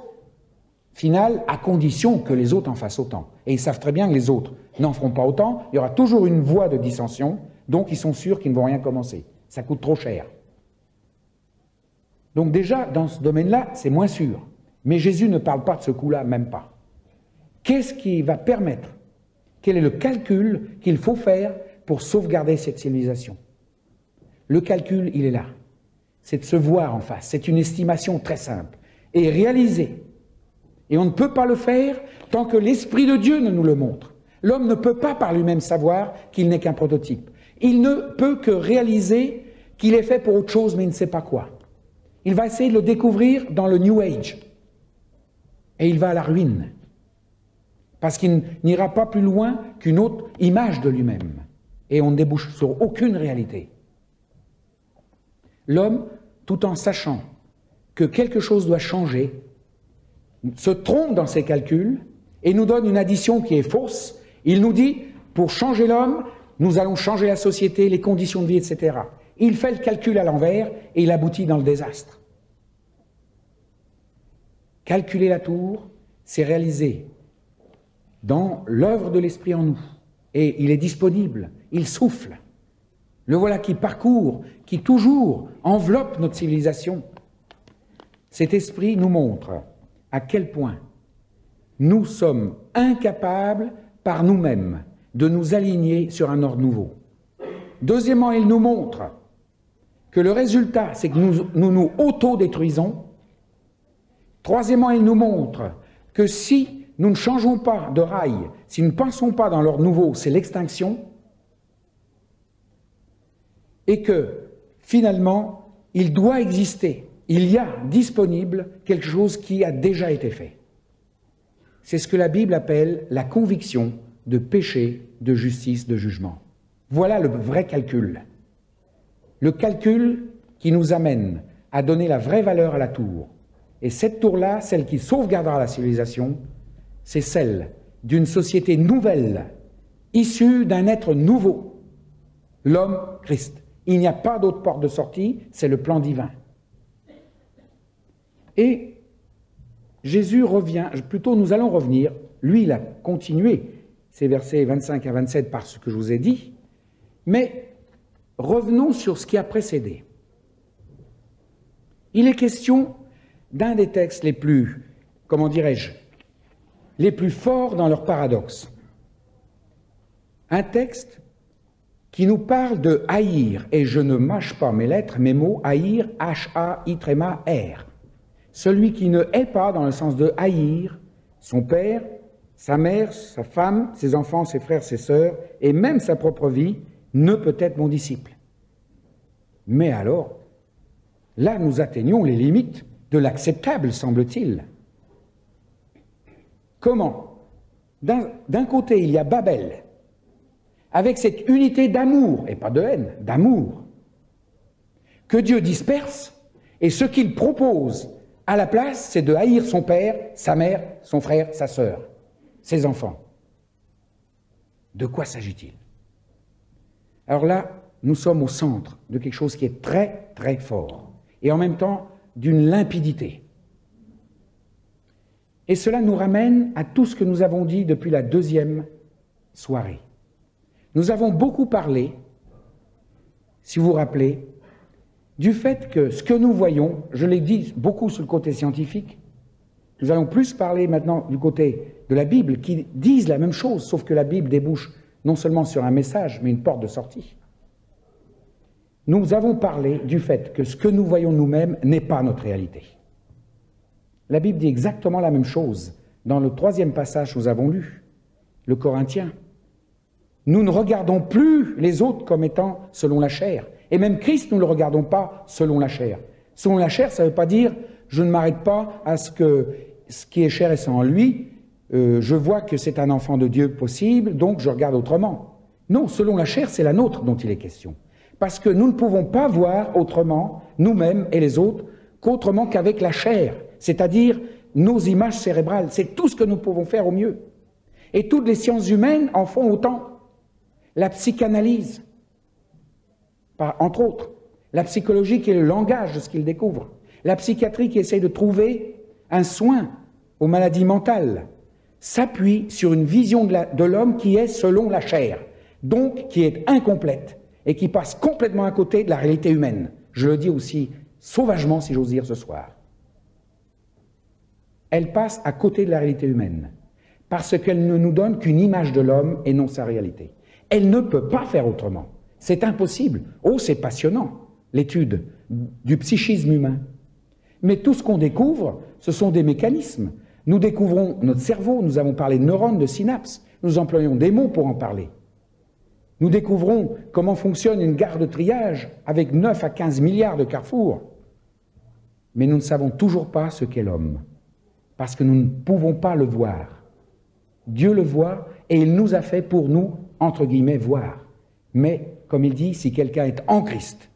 final, à condition que les autres en fassent autant. Et ils savent très bien que les autres n'en feront pas autant. Il y aura toujours une voie de dissension, donc ils sont sûrs qu'ils ne vont rien commencer. Ça coûte trop cher. Donc déjà, dans ce domaine-là, c'est moins sûr. Mais Jésus ne parle pas de ce coup-là, même pas. Qu'est-ce qui va permettre Quel est le calcul qu'il faut faire pour sauvegarder cette civilisation? Le calcul, il est là. C'est de se voir en face. C'est une estimation très simple. Et réaliser. Et on ne peut pas le faire tant que l'Esprit de Dieu ne nous le montre. L'homme ne peut pas par lui-même savoir qu'il n'est qu'un prototype. Il ne peut que réaliser qu'il est fait pour autre chose, mais il ne sait pas quoi. Il va essayer de le découvrir dans le New Age. Et il va à la ruine. Parce qu'il n'ira pas plus loin qu'une autre image de lui-même. Et on ne débouche sur aucune réalité. L'homme, tout en sachant que quelque chose doit changer, se trompe dans ses calculs et nous donne une addition qui est fausse. Il nous dit, pour changer l'homme, nous allons changer la société, les conditions de vie, etc. Il fait le calcul à l'envers et il aboutit dans le désastre. Calculer la tour, c'est réaliser dans l'œuvre de l'Esprit en nous. Et il est disponible, il souffle. Le voilà qui parcourt, qui toujours enveloppe notre civilisation. Cet esprit nous montre à quel point nous sommes incapables par nous-mêmes de nous aligner sur un ordre nouveau. Deuxièmement, il nous montre que le résultat, c'est que nous nous, nous auto-détruisons. Troisièmement, il nous montre que si nous ne changeons pas de rail, si nous ne pensons pas dans l'ordre nouveau, c'est l'extinction, et que finalement, il doit exister, il y a disponible quelque chose qui a déjà été fait. C'est ce que la Bible appelle la conviction de péché, de justice, de jugement. Voilà le vrai calcul. Le calcul qui nous amène à donner la vraie valeur à la tour. Et cette tour-là, celle qui sauvegardera la civilisation, c'est celle d'une société nouvelle, issue d'un être nouveau, l'homme Christ. Il n'y a pas d'autre porte de sortie, c'est le plan divin. Et Jésus revient, plutôt nous allons revenir, lui il a continué ces versets 25 à 27 par ce que je vous ai dit, mais revenons sur ce qui a précédé. Il est question d'un des textes les plus, comment dirais-je, les plus forts dans leur paradoxe. Un texte qui nous parle de haïr, et je ne mâche pas mes lettres, mes mots, haïr, H-A-I-R. Celui qui ne hait pas dans le sens de haïr son père, sa mère, sa femme, ses enfants, ses frères, ses sœurs, et même sa propre vie, ne peut être mon disciple. Mais alors, là, nous atteignons les limites de l'acceptable, semble-t-il. Comment? D'un côté, il y a Babel, avec cette unité d'amour, et pas de haine, d'amour, que Dieu disperse, et ce qu'il propose À la place, c'est de haïr son père, sa mère, son frère, sa sœur, ses enfants. De quoi s'agit-il? Alors là, nous sommes au centre de quelque chose qui est très, très fort, et en même temps d'une limpidité. Et cela nous ramène à tout ce que nous avons dit depuis la deuxième soirée. Nous avons beaucoup parlé, si vous vous rappelez, du fait que ce que nous voyons, je l'ai dit beaucoup sur le côté scientifique, nous allons plus parler maintenant du côté de la Bible, qui disent la même chose, sauf que la Bible débouche non seulement sur un message, mais une porte de sortie. Nous avons parlé du fait que ce que nous voyons nous-mêmes n'est pas notre réalité. La Bible dit exactement la même chose dans le troisième passage que nous avons lu, le Corinthien. Nous ne regardons plus les autres comme étant selon la chair. Et même Christ, nous ne le regardons pas selon la chair. Selon la chair, ça ne veut pas dire je ne m'arrête pas à ce que ce qui est cher et sans lui, euh, je vois que c'est un enfant de Dieu possible, donc je regarde autrement. Non, selon la chair, c'est la nôtre dont il est question. Parce que nous ne pouvons pas voir autrement, nous-mêmes et les autres, qu'autrement qu'avec la chair, c'est-à-dire nos images cérébrales. C'est tout ce que nous pouvons faire au mieux. Et toutes les sciences humaines en font autant la psychanalyse, entre autres, la psychologie qui est le langage de ce qu'il découvre, la psychiatrie qui essaye de trouver un soin aux maladies mentales, s'appuie sur une vision de l'homme qui est selon la chair, donc qui est incomplète et qui passe complètement à côté de la réalité humaine. Je le dis aussi sauvagement, si j'ose dire, ce soir. Elle passe à côté de la réalité humaine, parce qu'elle ne nous donne qu'une image de l'homme et non sa réalité. Elle ne peut pas faire autrement. C'est impossible. Oh, c'est passionnant, l'étude du psychisme humain. Mais tout ce qu'on découvre, ce sont des mécanismes. Nous découvrons notre cerveau, nous avons parlé de neurones, de synapses, nous employons des mots pour en parler. Nous découvrons comment fonctionne une gare de triage avec 9 à 15 milliards de carrefours. Mais nous ne savons toujours pas ce qu'est l'homme, parce que nous ne pouvons pas le voir. Dieu le voit et il nous a fait pour nous entre guillemets, voir. Mais, comme il dit, si quelqu'un est en Christ,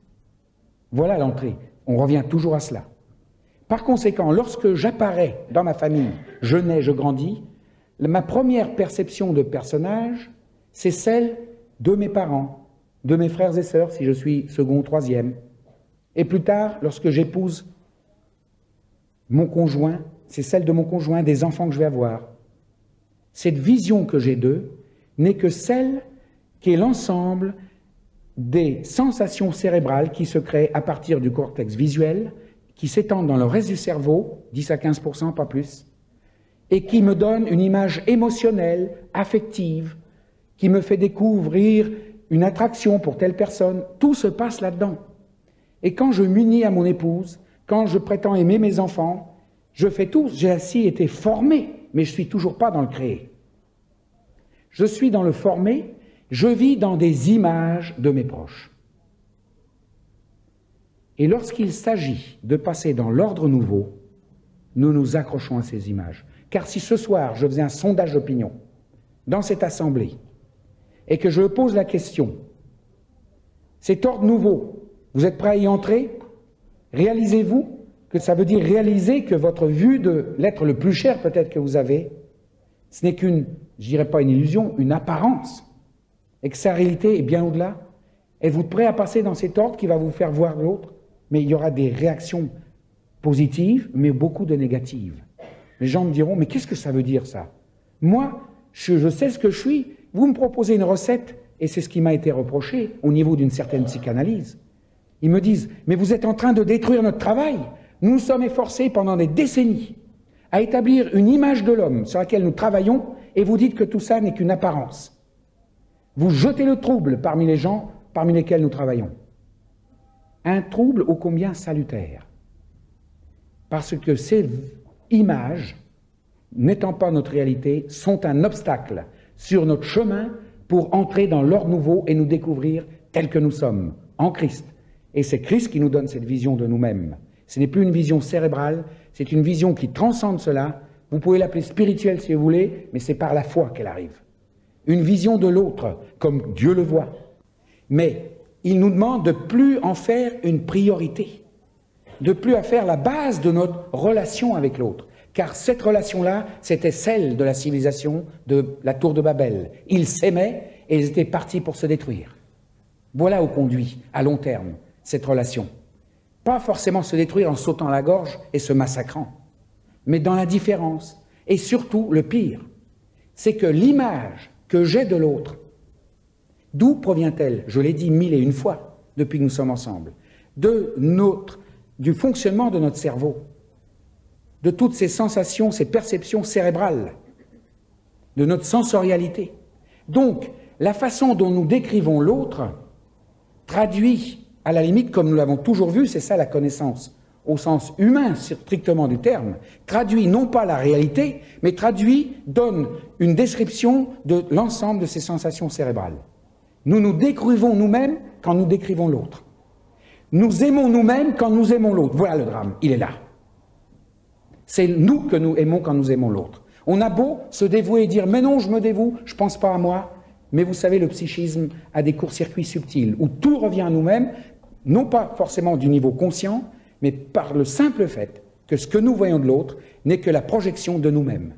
voilà l'entrée. On revient toujours à cela. Par conséquent, lorsque j'apparais dans ma famille, je nais, je grandis, ma première perception de personnage, c'est celle de mes parents, de mes frères et sœurs, si je suis second ou troisième. Et plus tard, lorsque j'épouse mon conjoint, c'est celle de mon conjoint, des enfants que je vais avoir. Cette vision que j'ai d'eux, n'est que celle qui est l'ensemble des sensations cérébrales qui se créent à partir du cortex visuel, qui s'étendent dans le reste du cerveau, 10 à 15% pas plus, et qui me donne une image émotionnelle, affective, qui me fait découvrir une attraction pour telle personne. Tout se passe là-dedans. Et quand je m'unis à mon épouse, quand je prétends aimer mes enfants, je fais tout. J'ai ainsi été formé, mais je suis toujours pas dans le créé. Je suis dans le formé, je vis dans des images de mes proches. Et lorsqu'il s'agit de passer dans l'ordre nouveau, nous nous accrochons à ces images. Car si ce soir je faisais un sondage d'opinion dans cette assemblée et que je pose la question, cet ordre nouveau, vous êtes prêt à y entrer? Réalisez-vous? Que ça veut dire réaliser que votre vue de l'être le plus cher peut-être que vous avez, ce n'est qu'une je dirais pas une illusion, une apparence, et que sa réalité est bien au-delà Êtes-vous prêt à passer dans cet ordre qui va vous faire voir l'autre Mais il y aura des réactions positives, mais beaucoup de négatives. Les gens me diront, mais qu'est-ce que ça veut dire ça? Moi, je, je, sais ce que je suis, vous me proposez une recette, et c'est ce qui m'a été reproché au niveau d'une certaine psychanalyse. Ils me disent, mais vous êtes en train de détruire notre travail. Nous nous sommes efforcés pendant des décennies à établir une image de l'homme sur laquelle nous travaillons et vous dites que tout ça n'est qu'une apparence. Vous jetez le trouble parmi les gens parmi lesquels nous travaillons. Un trouble ô combien salutaire. Parce que ces images, n'étant pas notre réalité, sont un obstacle sur notre chemin pour entrer dans l'ordre nouveau et nous découvrir tels que nous sommes, en Christ. Et c'est Christ qui nous donne cette vision de nous-mêmes. Ce n'est plus une vision cérébrale, c'est une vision qui transcende cela vous pouvez l'appeler spirituelle si vous voulez, mais c'est par la foi qu'elle arrive. Une vision de l'autre, comme Dieu le voit. Mais il nous demande de plus en faire une priorité. de plus à faire la base de notre relation avec l'autre. Car cette relation-là, c'était celle de la civilisation de la tour de Babel. Ils s'aimaient et ils étaient partis pour se détruire. Voilà où conduit, à long terme, cette relation. Pas forcément se détruire en sautant la gorge et se massacrant, mais dans la différence. Et surtout, le pire, c'est que l'image que j'ai de l'autre, d'où provient-elle Je l'ai dit mille et une fois depuis que nous sommes ensemble. De notre, du fonctionnement de notre cerveau, de toutes ces sensations, ces perceptions cérébrales, de notre sensorialité. Donc, la façon dont nous décrivons l'autre traduit à la limite, comme nous l'avons toujours vu, c'est ça la connaissance, au sens humain strictement du terme, traduit non pas la réalité, mais traduit, donne une description de l'ensemble de ces sensations cérébrales. Nous nous décrivons nous-mêmes quand nous décrivons l'autre. Nous aimons nous-mêmes quand nous aimons l'autre. Voilà le drame, il est là. C'est nous que nous aimons quand nous aimons l'autre. On a beau se dévouer et dire mais non, je me dévoue, je ne pense pas à moi. Mais vous savez, le psychisme a des courts-circuits subtils où tout revient à nous-mêmes non pas forcément du niveau conscient, mais par le simple fait que ce que nous voyons de l'autre n'est que la projection de nous-mêmes.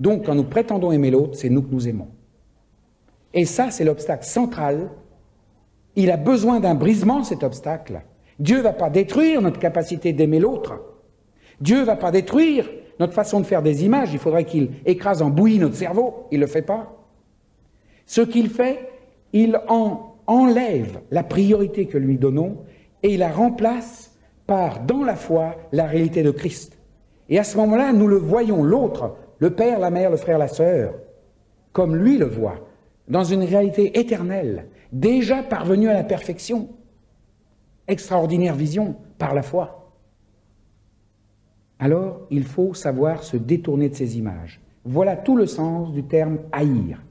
Donc, quand nous prétendons aimer l'autre, c'est nous que nous aimons. Et ça, c'est l'obstacle central. Il a besoin d'un brisement, cet obstacle. Dieu ne va pas détruire notre capacité d'aimer l'autre. Dieu ne va pas détruire notre façon de faire des images. Il faudrait qu'il écrase en bouillie notre cerveau. Il ne le fait pas. Ce qu'il fait, il en enlève la priorité que lui donnons et la remplace par, dans la foi, la réalité de Christ. Et à ce moment-là, nous le voyons, l'autre, le père, la mère, le frère, la sœur, comme lui le voit, dans une réalité éternelle, déjà parvenue à la perfection. Extraordinaire vision par la foi. Alors, il faut savoir se détourner de ces images. Voilà tout le sens du terme haïr.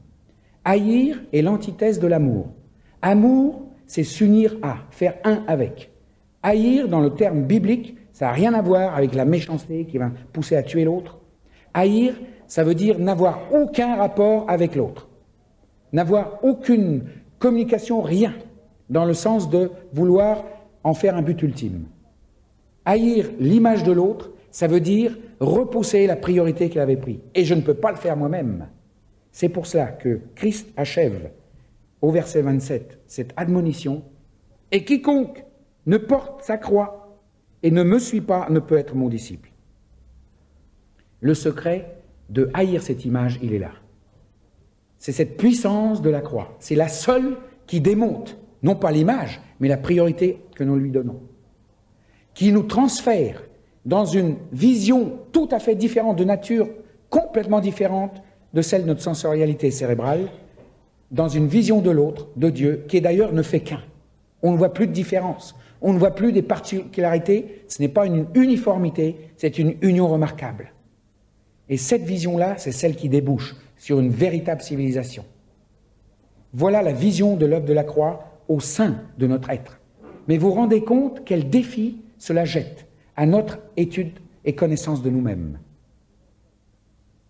Haïr est l'antithèse de l'amour. Amour, c'est s'unir à, faire un avec. Haïr, dans le terme biblique, ça n'a rien à voir avec la méchanceté qui va pousser à tuer l'autre. Haïr, ça veut dire n'avoir aucun rapport avec l'autre, n'avoir aucune communication, rien, dans le sens de vouloir en faire un but ultime. Haïr l'image de l'autre, ça veut dire repousser la priorité qu'il avait prise. Et je ne peux pas le faire moi-même. C'est pour cela que Christ achève au verset 27, cette admonition, et quiconque ne porte sa croix et ne me suit pas ne peut être mon disciple. Le secret de haïr cette image, il est là. C'est cette puissance de la croix. C'est la seule qui démonte, non pas l'image, mais la priorité que nous lui donnons. Qui nous transfère dans une vision tout à fait différente, de nature complètement différente de celle de notre sensorialité cérébrale, dans une vision de l'autre, de Dieu, qui d'ailleurs ne fait qu'un. On ne voit plus de différence, on ne voit plus des particularités, ce n'est pas une uniformité, c'est une union remarquable. Et cette vision-là, c'est celle qui débouche sur une véritable civilisation. Voilà la vision de l'œuvre de la croix au sein de notre être. Mais vous vous rendez compte quel défi cela jette à notre étude et connaissance de nous-mêmes.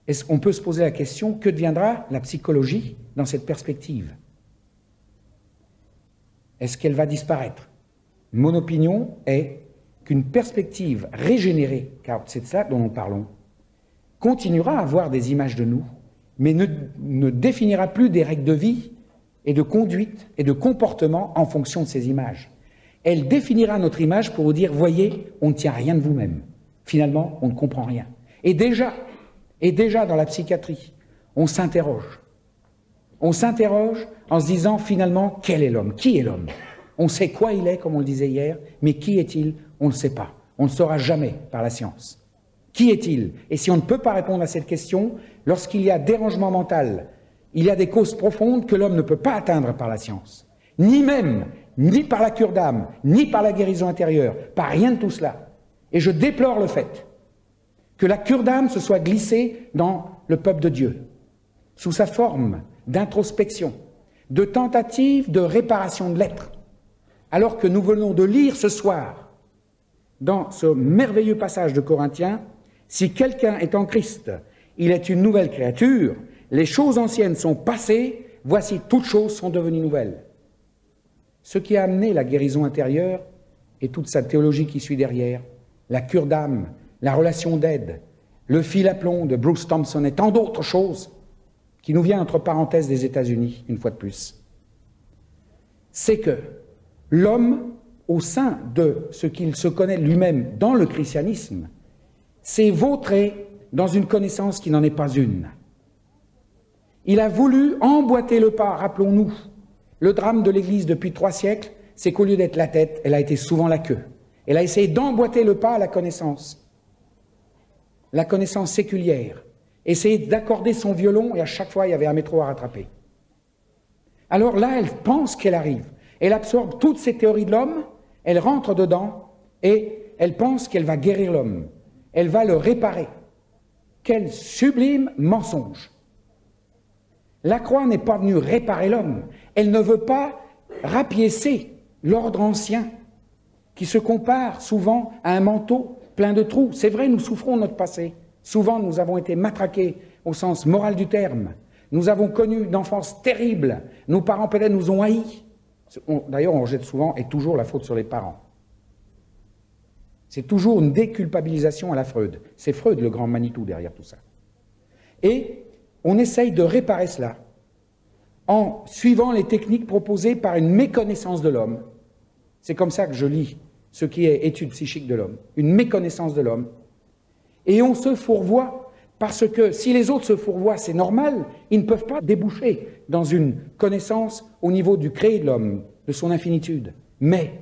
Est-ce qu'on peut se poser la question, que deviendra la psychologie dans cette perspective? Est-ce qu'elle va disparaître? Mon opinion est qu'une perspective régénérée, car c'est de ça dont nous parlons, continuera à avoir des images de nous, mais ne, ne définira plus des règles de vie et de conduite et de comportement en fonction de ces images. Elle définira notre image pour vous dire, voyez, on ne tient rien de vous-même. Finalement, on ne comprend rien. Et déjà, et déjà dans la psychiatrie, on s'interroge. On s'interroge en se disant finalement, quel est l'homme? Qui est l'homme? On sait quoi il est, comme on le disait hier, mais qui est-il? On ne sait pas. On ne saura jamais par la science. Qui est-il? Et si on ne peut pas répondre à cette question, lorsqu'il y a dérangement mental, il y a des causes profondes que l'homme ne peut pas atteindre par la science. Ni même, ni par la cure d'âme, ni par la guérison intérieure, par rien de tout cela. Et je déplore le fait que la cure d'âme se soit glissée dans le peuple de Dieu, sous sa forme d'introspection, de tentative de réparation de l'être, alors que nous venons de lire ce soir, dans ce merveilleux passage de Corinthiens, si quelqu'un est en Christ, il est une nouvelle créature, les choses anciennes sont passées, voici toutes choses sont devenues nouvelles. Ce qui a amené la guérison intérieure et toute sa théologie qui suit derrière, la cure d'âme, la relation d'aide, le fil à plomb de Bruce Thompson et tant d'autres choses qui nous vient entre parenthèses des États-Unis, une fois de plus, c'est que l'homme, au sein de ce qu'il se connaît lui-même dans le christianisme, s'est vautré dans une connaissance qui n'en est pas une. Il a voulu emboîter le pas, rappelons-nous, le drame de l'Église depuis trois siècles, c'est qu'au lieu d'être la tête, elle a été souvent la queue. Elle a essayé d'emboîter le pas à la connaissance, la connaissance séculière, essayer d'accorder son violon et à chaque fois il y avait un métro à rattraper. Alors là, elle pense qu'elle arrive. Elle absorbe toutes ces théories de l'homme, elle rentre dedans et elle pense qu'elle va guérir l'homme. Elle va le réparer. Quel sublime mensonge. La croix n'est pas venue réparer l'homme. Elle ne veut pas rapiécer l'ordre ancien qui se compare souvent à un manteau plein de trous. C'est vrai, nous souffrons de notre passé. Souvent, nous avons été matraqués au sens moral du terme. Nous avons connu une enfance terrible. Nos parents peut-être nous ont haïs. D'ailleurs, on jette souvent et toujours la faute sur les parents. C'est toujours une déculpabilisation à la Freud. C'est Freud le grand Manitou derrière tout ça. Et on essaye de réparer cela en suivant les techniques proposées par une méconnaissance de l'homme. C'est comme ça que je lis ce qui est étude psychique de l'homme. Une méconnaissance de l'homme et on se fourvoie, parce que si les autres se fourvoient, c'est normal, ils ne peuvent pas déboucher dans une connaissance au niveau du créé de l'homme, de son infinitude. Mais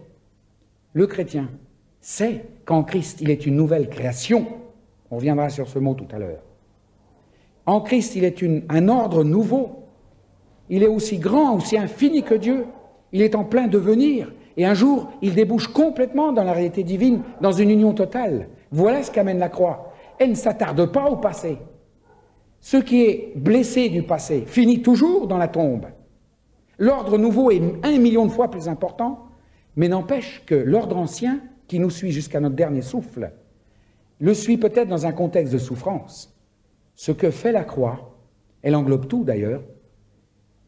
le chrétien sait qu'en Christ, il est une nouvelle création. On reviendra sur ce mot tout à l'heure. En Christ, il est un ordre nouveau. Il est aussi grand, aussi infini que Dieu. Il est en plein devenir. Et un jour, il débouche complètement dans la réalité divine, dans une union totale. Voilà ce qu'amène la croix elle ne s'attarde pas au passé. Ce qui est blessé du passé finit toujours dans la tombe. L'ordre nouveau est un million de fois plus important, mais n'empêche que l'ordre ancien, qui nous suit jusqu'à notre dernier souffle, le suit peut-être dans un contexte de souffrance. Ce que fait la croix, elle englobe tout d'ailleurs,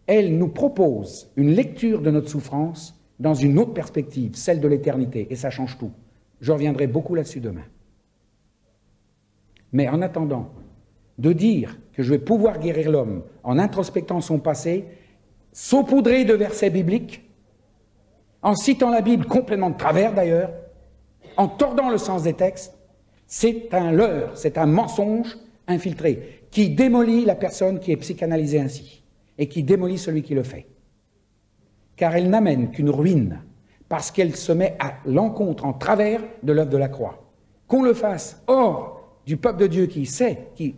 elle nous propose une lecture de notre souffrance dans une autre perspective, celle de l'éternité, et ça change tout. Je reviendrai beaucoup là-dessus demain. Mais en attendant, de dire que je vais pouvoir guérir l'homme en introspectant son passé, saupoudré de versets bibliques, en citant la Bible complètement de travers d'ailleurs, en tordant le sens des textes, c'est un leurre, c'est un mensonge infiltré qui démolit la personne qui est psychanalysée ainsi et qui démolit celui qui le fait. Car elle n'amène qu'une ruine parce qu'elle se met à l'encontre en travers de l'œuvre de la croix. Qu'on le fasse hors du peuple de Dieu qui sait, qui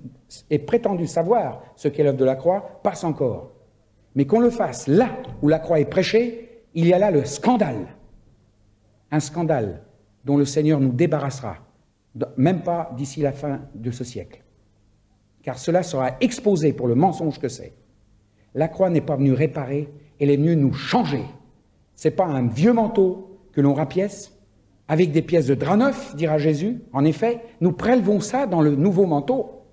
est prétendu savoir ce qu'est l'œuvre de la croix, passe encore. Mais qu'on le fasse là où la croix est prêchée, il y a là le scandale. Un scandale dont le Seigneur nous débarrassera, même pas d'ici la fin de ce siècle. Car cela sera exposé pour le mensonge que c'est. La croix n'est pas venue réparer, elle est venue nous changer. Ce n'est pas un vieux manteau que l'on rapièce, avec des pièces de drap neuf, dira Jésus. En effet, nous prélevons ça dans le nouveau manteau.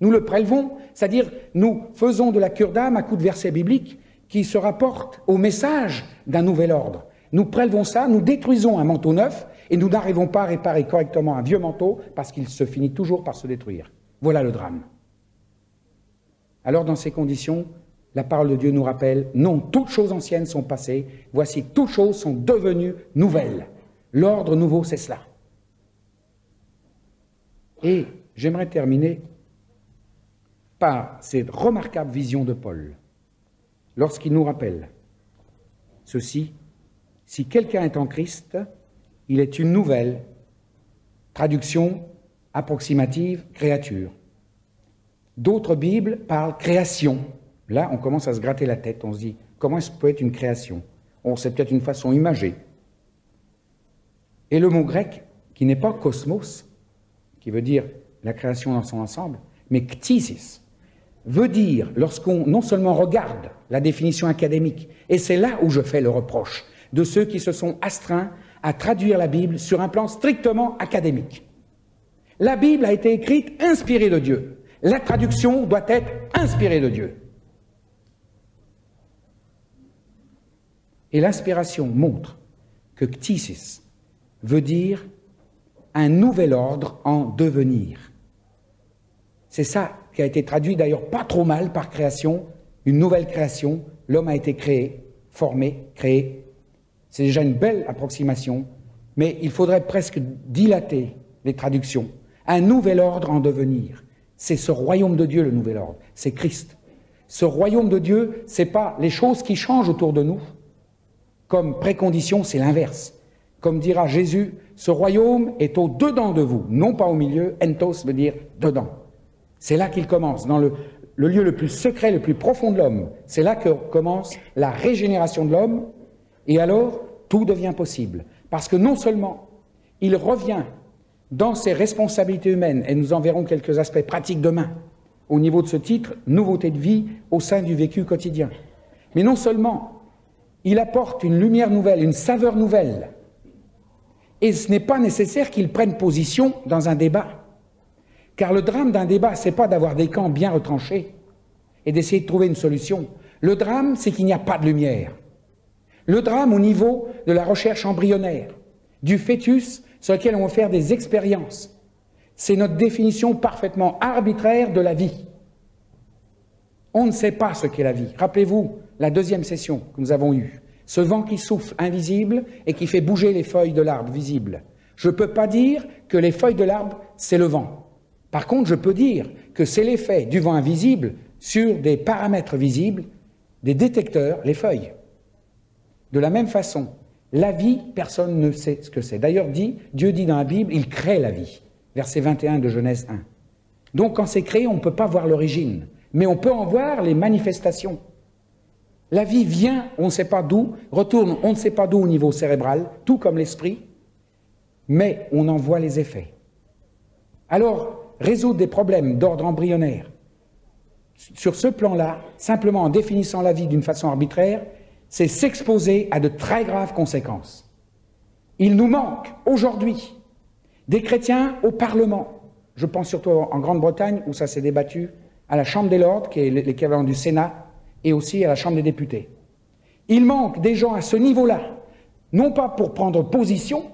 Nous le prélevons, c'est-à-dire nous faisons de la cure d'âme à coup de versets bibliques qui se rapportent au message d'un nouvel ordre. Nous prélevons ça, nous détruisons un manteau neuf et nous n'arrivons pas à réparer correctement un vieux manteau parce qu'il se finit toujours par se détruire. Voilà le drame. Alors dans ces conditions, la parole de Dieu nous rappelle, non, toutes choses anciennes sont passées, voici toutes choses sont devenues nouvelles. L'ordre nouveau, c'est cela. Et j'aimerais terminer par cette remarquable vision de Paul, lorsqu'il nous rappelle ceci, si quelqu'un est en Christ, il est une nouvelle traduction approximative, créature. D'autres Bibles parlent création. Là, on commence à se gratter la tête, on se dit, comment est-ce peut être une création? On C'est peut-être une façon imagée. Et le mot grec, qui n'est pas cosmos, qui veut dire la création dans son ensemble, mais ktisis, veut dire, lorsqu'on non seulement regarde la définition académique, et c'est là où je fais le reproche de ceux qui se sont astreints à traduire la Bible sur un plan strictement académique. La Bible a été écrite inspirée de Dieu. La traduction doit être inspirée de Dieu. Et l'inspiration montre que ktisis veut dire un nouvel ordre en devenir. C'est ça qui a été traduit d'ailleurs pas trop mal par création, une nouvelle création. L'homme a été créé, formé, créé. C'est déjà une belle approximation, mais il faudrait presque dilater les traductions. Un nouvel ordre en devenir. C'est ce royaume de Dieu, le nouvel ordre. C'est Christ. Ce royaume de Dieu, c'est pas les choses qui changent autour de nous. Comme précondition, c'est l'inverse. Comme dira Jésus, ce royaume est au dedans de vous, non pas au milieu. Entos veut dire dedans. C'est là qu'il commence, dans le, le, lieu le plus secret, le plus profond de l'homme. C'est là que commence la régénération de l'homme. Et alors, tout devient possible. Parce que non seulement il revient dans ses responsabilités humaines, et nous en verrons quelques aspects pratiques demain, au niveau de ce titre, nouveauté de vie au sein du vécu quotidien. Mais non seulement il apporte une lumière nouvelle, une saveur nouvelle, et ce n'est pas nécessaire qu'il prenne position dans un débat. Car le drame d'un débat, c'est pas d'avoir des camps bien retranchés et d'essayer de trouver une solution. Le drame, c'est qu'il n'y a pas de lumière. Le drame au niveau de la recherche embryonnaire, du fœtus sur lequel on va faire des expériences, c'est notre définition parfaitement arbitraire de la vie. On ne sait pas ce qu'est la vie. Rappelez-vous la deuxième session que nous avons eue. Ce vent qui souffle invisible et qui fait bouger les feuilles de l'arbre visible. Je ne peux pas dire que les feuilles de l'arbre, c'est le vent. Par contre, je peux dire que c'est l'effet du vent invisible sur des paramètres visibles, des détecteurs, les feuilles. De la même façon, la vie, personne ne sait ce que c'est. D'ailleurs, dit, Dieu dit dans la Bible, il crée la vie verset 21 de Genèse 1. Donc quand c'est créé, on ne peut pas voir l'origine, mais on peut en voir les manifestations. La vie vient, on ne sait pas d'où, retourne, on ne sait pas d'où au niveau cérébral, tout comme l'esprit, mais on en voit les effets. Alors, résoudre des problèmes d'ordre embryonnaire, sur ce plan-là, simplement en définissant la vie d'une façon arbitraire, c'est s'exposer à de très graves conséquences. Il nous manque aujourd'hui des chrétiens au Parlement. Je pense surtout en Grande-Bretagne, où ça s'est débattu, à la Chambre des Lords, qui est l'équivalent du Sénat, et aussi à la Chambre des députés. Il manque des gens à ce niveau-là, non pas pour prendre position,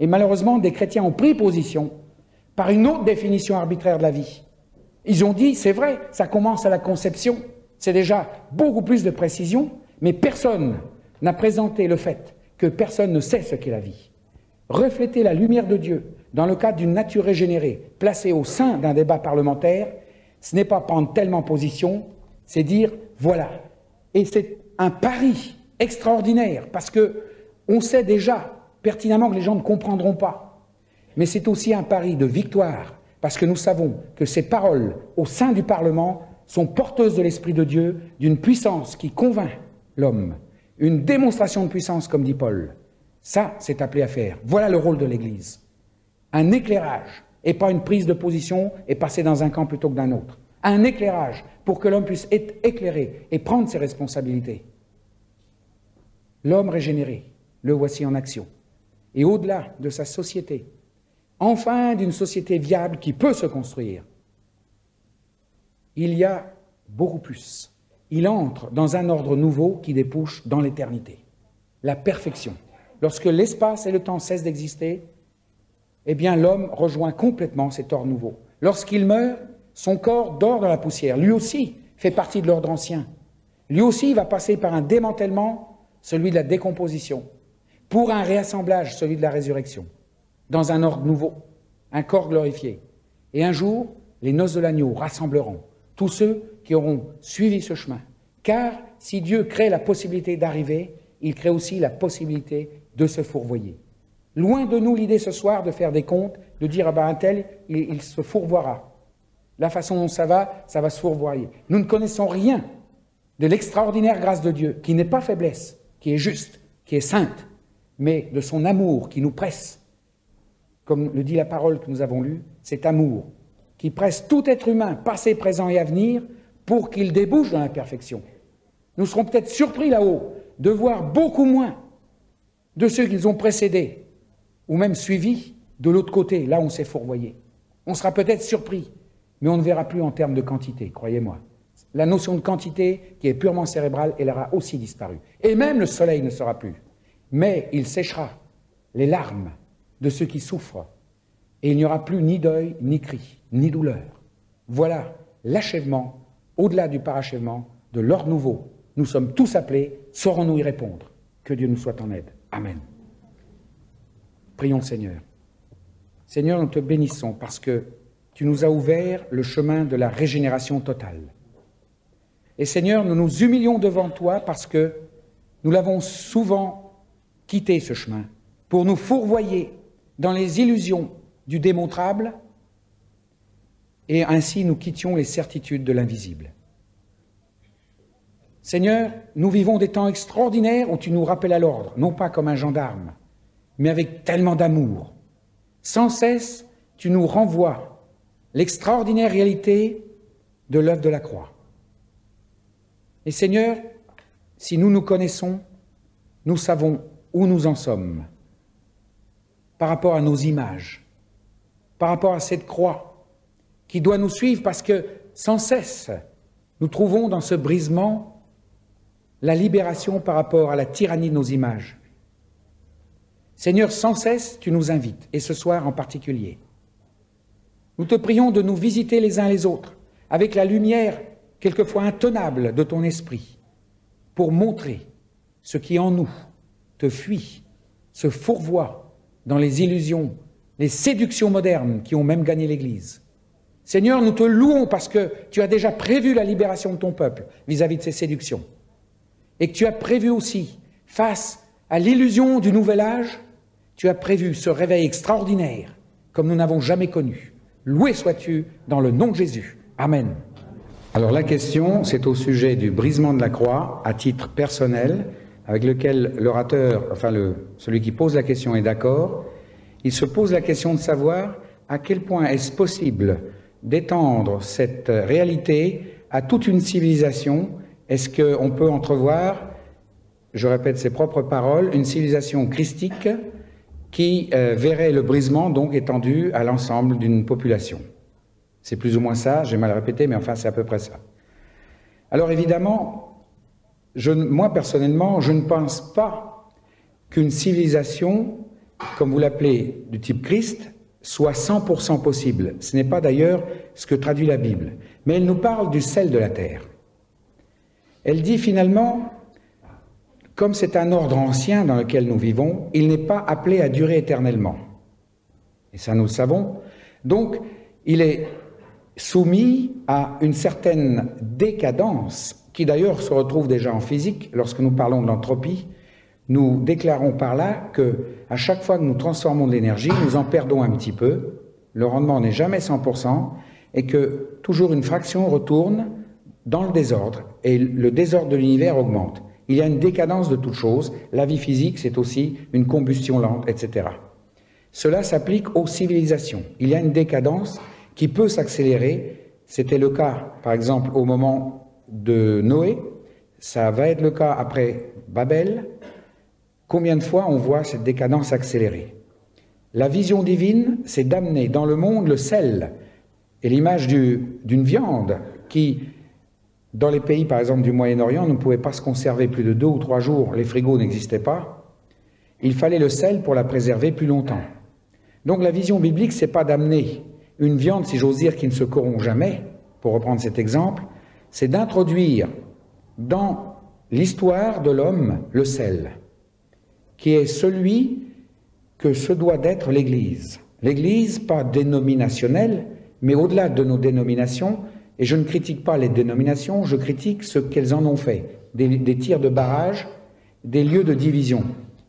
et malheureusement des chrétiens ont pris position par une autre définition arbitraire de la vie. Ils ont dit, c'est vrai, ça commence à la conception, c'est déjà beaucoup plus de précision, mais personne n'a présenté le fait que personne ne sait ce qu'est la vie refléter la lumière de Dieu dans le cadre d'une nature régénérée placée au sein d'un débat parlementaire, ce n'est pas prendre tellement position, c'est dire voilà. Et c'est un pari extraordinaire parce que on sait déjà pertinemment que les gens ne comprendront pas. Mais c'est aussi un pari de victoire parce que nous savons que ces paroles au sein du Parlement sont porteuses de l'Esprit de Dieu, d'une puissance qui convainc l'homme, une démonstration de puissance, comme dit Paul. Ça, c'est appelé à faire. Voilà le rôle de l'Église. Un éclairage, et pas une prise de position et passer dans un camp plutôt que d'un autre. Un éclairage pour que l'homme puisse être éclairé et prendre ses responsabilités. L'homme régénéré, le voici en action. Et au-delà de sa société, enfin d'une société viable qui peut se construire, il y a beaucoup plus. Il entre dans un ordre nouveau qui débouche dans l'éternité. La perfection. Lorsque l'espace et le temps cessent d'exister, eh bien l'homme rejoint complètement cet ordre nouveau. Lorsqu'il meurt, son corps dort dans la poussière. Lui aussi fait partie de l'ordre ancien. Lui aussi va passer par un démantèlement, celui de la décomposition, pour un réassemblage, celui de la résurrection, dans un ordre nouveau, un corps glorifié. Et un jour, les noces de l'agneau rassembleront tous ceux qui auront suivi ce chemin. Car si Dieu crée la possibilité d'arriver, il crée aussi la possibilité de se fourvoyer. Loin de nous l'idée ce soir de faire des comptes, de dire ah ben un tel, il, se fourvoiera. La façon dont ça va, ça va se fourvoyer. Nous ne connaissons rien de l'extraordinaire grâce de Dieu, qui n'est pas faiblesse, qui est juste, qui est sainte, mais de son amour qui nous presse. Comme le dit la parole que nous avons lue, cet amour qui presse tout être humain, passé, présent et à venir, pour qu'il débouche dans la perfection. Nous serons peut-être surpris là-haut de voir beaucoup moins de ceux qu'ils ont précédés, ou même suivis de l'autre côté, là où on s'est fourvoyé. On sera peut-être surpris, mais on ne verra plus en termes de quantité, croyez-moi. La notion de quantité, qui est purement cérébrale, elle aura aussi disparu. Et même le soleil ne sera plus. Mais il séchera. les larmes de ceux qui souffrent, et il n'y aura plus ni deuil, ni cri, ni douleur. Voilà l'achèvement, au-delà du parachèvement, de l'ordre nouveau. Nous sommes tous appelés, saurons-nous y répondre Que Dieu nous soit en aide. Amen. Prions Seigneur. Seigneur, nous te bénissons parce que tu nous as ouvert le chemin de la régénération totale. Et Seigneur, nous nous humilions devant toi parce que nous l'avons souvent quitté ce chemin pour nous fourvoyer dans les illusions du démontrable et ainsi nous quittions les certitudes de l'invisible. Seigneur, nous vivons des temps extraordinaires où tu nous rappelles à l'ordre, non pas comme un gendarme, mais avec tellement d'amour. Sans cesse, tu nous renvoies l'extraordinaire réalité de l'œuvre de la croix. Et Seigneur, si nous nous connaissons, nous savons où nous en sommes par rapport à nos images, par rapport à cette croix qui doit nous suivre parce que sans cesse, nous trouvons dans ce brisement la libération par rapport à la tyrannie de nos images. Seigneur, sans cesse, tu nous invites, et ce soir en particulier. Nous te prions de nous visiter les uns les autres, avec la lumière quelquefois intenable de ton esprit, pour montrer ce qui en nous te fuit, se fourvoie dans les illusions, les séductions modernes qui ont même gagné l'Église. Seigneur, nous te louons parce que tu as déjà prévu la libération de ton peuple vis-à-vis -vis de ces séductions, et que tu as prévu aussi, face à l'illusion du nouvel âge, tu as prévu ce réveil extraordinaire comme nous n'avons jamais connu. Loué sois-tu dans le nom de Jésus. Amen. Alors la question, c'est au sujet du brisement de la croix à titre personnel, avec lequel l'orateur, enfin celui qui pose la question est d'accord. Il se pose la question de savoir à quel point est-ce possible d'étendre cette réalité à toute une civilisation. Est-ce qu'on peut entrevoir, je répète ses propres paroles, une civilisation christique qui euh, verrait le brisement donc étendu à l'ensemble d'une population c'est plus ou moins ça, j'ai mal répété, mais enfin c'est à peu près ça. Alors évidemment, moi personnellement, je ne pense pas qu'une civilisation, comme vous l'appelez, du type Christ, soit 100% possible. Ce n'est pas d'ailleurs ce que traduit la Bible. Mais elle nous parle du sel de la terre. Elle dit finalement, comme c'est un ordre ancien dans lequel nous vivons, il n'est pas appelé à durer éternellement. Et ça, nous le savons. Donc, il est soumis à une certaine décadence, qui d'ailleurs se retrouve déjà en physique. Lorsque nous parlons de l'entropie, nous déclarons par là que à chaque fois que nous transformons de l'énergie, nous en perdons un petit peu. Le rendement n'est jamais 100% et que toujours une fraction retourne dans le désordre et le désordre de l'univers augmente. Il y a une décadence de toute chose. La vie physique, c'est aussi une combustion lente, etc. Cela s'applique aux civilisations. Il y a une décadence qui peut s'accélérer. C'était le cas, par exemple, au moment de Noé. Ça va être le cas après Babel. Combien de fois on voit cette décadence accélérer? La vision divine, c'est d'amener dans le monde le sel et l'image d'une viande qui, dans les pays, par exemple, du Moyen-Orient, ne pouvait pas se conserver plus de deux ou trois jours. Les frigos n'existaient pas. Il fallait le sel pour la préserver plus longtemps. Donc la vision biblique, c'est pas d'amener une viande, si j'ose dire, qui ne se corrompt jamais, pour reprendre cet exemple, c'est d'introduire dans l'histoire de l'homme le sel, qui est celui que ce doit d'être l'Église. L'Église, pas dénominationnelle, mais au-delà de nos dénominations, et je ne critique pas les dénominations, je critique ce qu'elles en ont fait, des, des tirs de barrage, des lieux de division.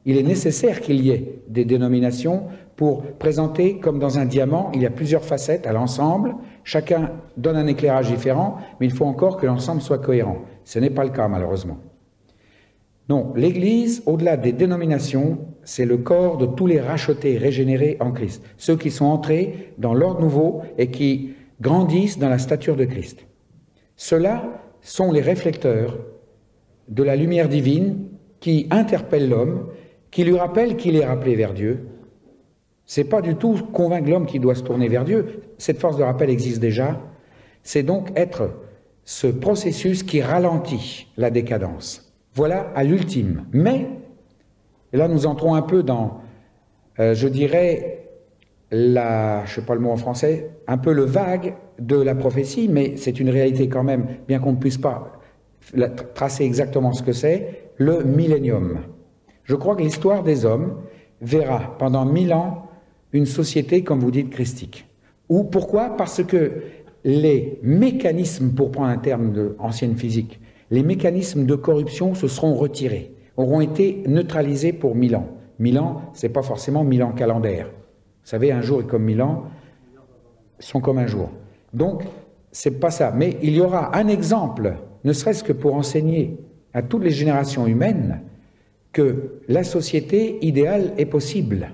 Il est nécessaire qu'il y ait des dénominations pour présenter comme dans un diamant, il y a plusieurs facettes à l'ensemble, chacun donne un éclairage différent, mais il faut encore que l'ensemble soit cohérent. Ce n'est pas le cas malheureusement. Non, l'Église, au-delà des dénominations, c'est le corps de tous les rachetés, régénérés en Christ, ceux qui sont entrés dans l'ordre nouveau et qui grandissent dans la stature de Christ. Ceux-là sont les réflecteurs de la lumière divine qui interpelle l'homme, qui lui rappelle qu'il est rappelé vers Dieu, c'est pas du tout convaincre l'homme qui doit se tourner vers Dieu. Cette force de rappel existe déjà. C'est donc être ce processus qui ralentit la décadence. Voilà à l'ultime. Mais, là nous entrons un peu dans euh, je dirais, la, je sais pas le mot en français, un peu le vague de la prophétie, mais c'est une réalité quand même, bien qu'on ne puisse pas tracer exactement ce que c'est, le millénium. Je crois que l'histoire des hommes verra pendant mille ans une société, comme vous dites, christique. Ou pourquoi? Parce que les mécanismes, pour prendre un terme de ancienne physique, les mécanismes de corruption se seront retirés, auront été neutralisés pour mille ans. Mille ans, c'est pas forcément mille ans calendaire. Vous savez, un jour est comme mille ans, sont comme un jour. Donc, c'est pas ça. Mais il y aura un exemple, ne serait-ce que pour enseigner à toutes les générations humaines que la société idéale est possible,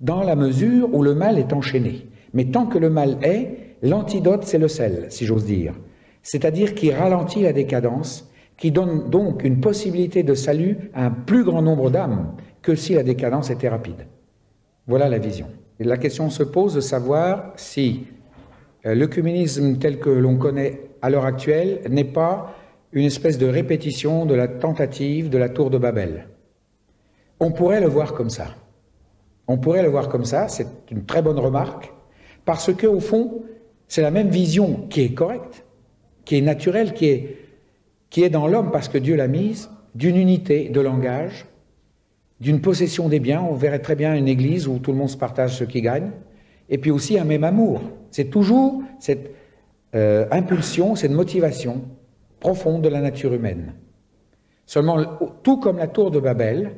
dans la mesure où le mal est enchaîné. Mais tant que le mal est, l'antidote, c'est le sel, si j'ose dire. C'est-à-dire qui ralentit la décadence, qui donne donc une possibilité de salut à un plus grand nombre d'âmes que si la décadence était rapide. Voilà la vision. La question se pose de savoir si euh, le communisme tel que l'on connaît à l'heure actuelle n'est pas une espèce de répétition de la tentative de la tour de Babel. On pourrait le voir comme ça. On pourrait le voir comme ça, c'est une très bonne remarque, parce que au fond, c'est la même vision qui est correcte, qui est naturelle, qui est, qui est dans l'homme parce que Dieu l'a mise, d'une unité de langage, d'une possession des biens. On verrait très bien une église où tout le monde se partage ce qui gagne, et puis aussi un même amour. C'est toujours cette euh, impulsion, cette motivation profonde de la nature humaine. Seulement, tout comme la tour de Babel,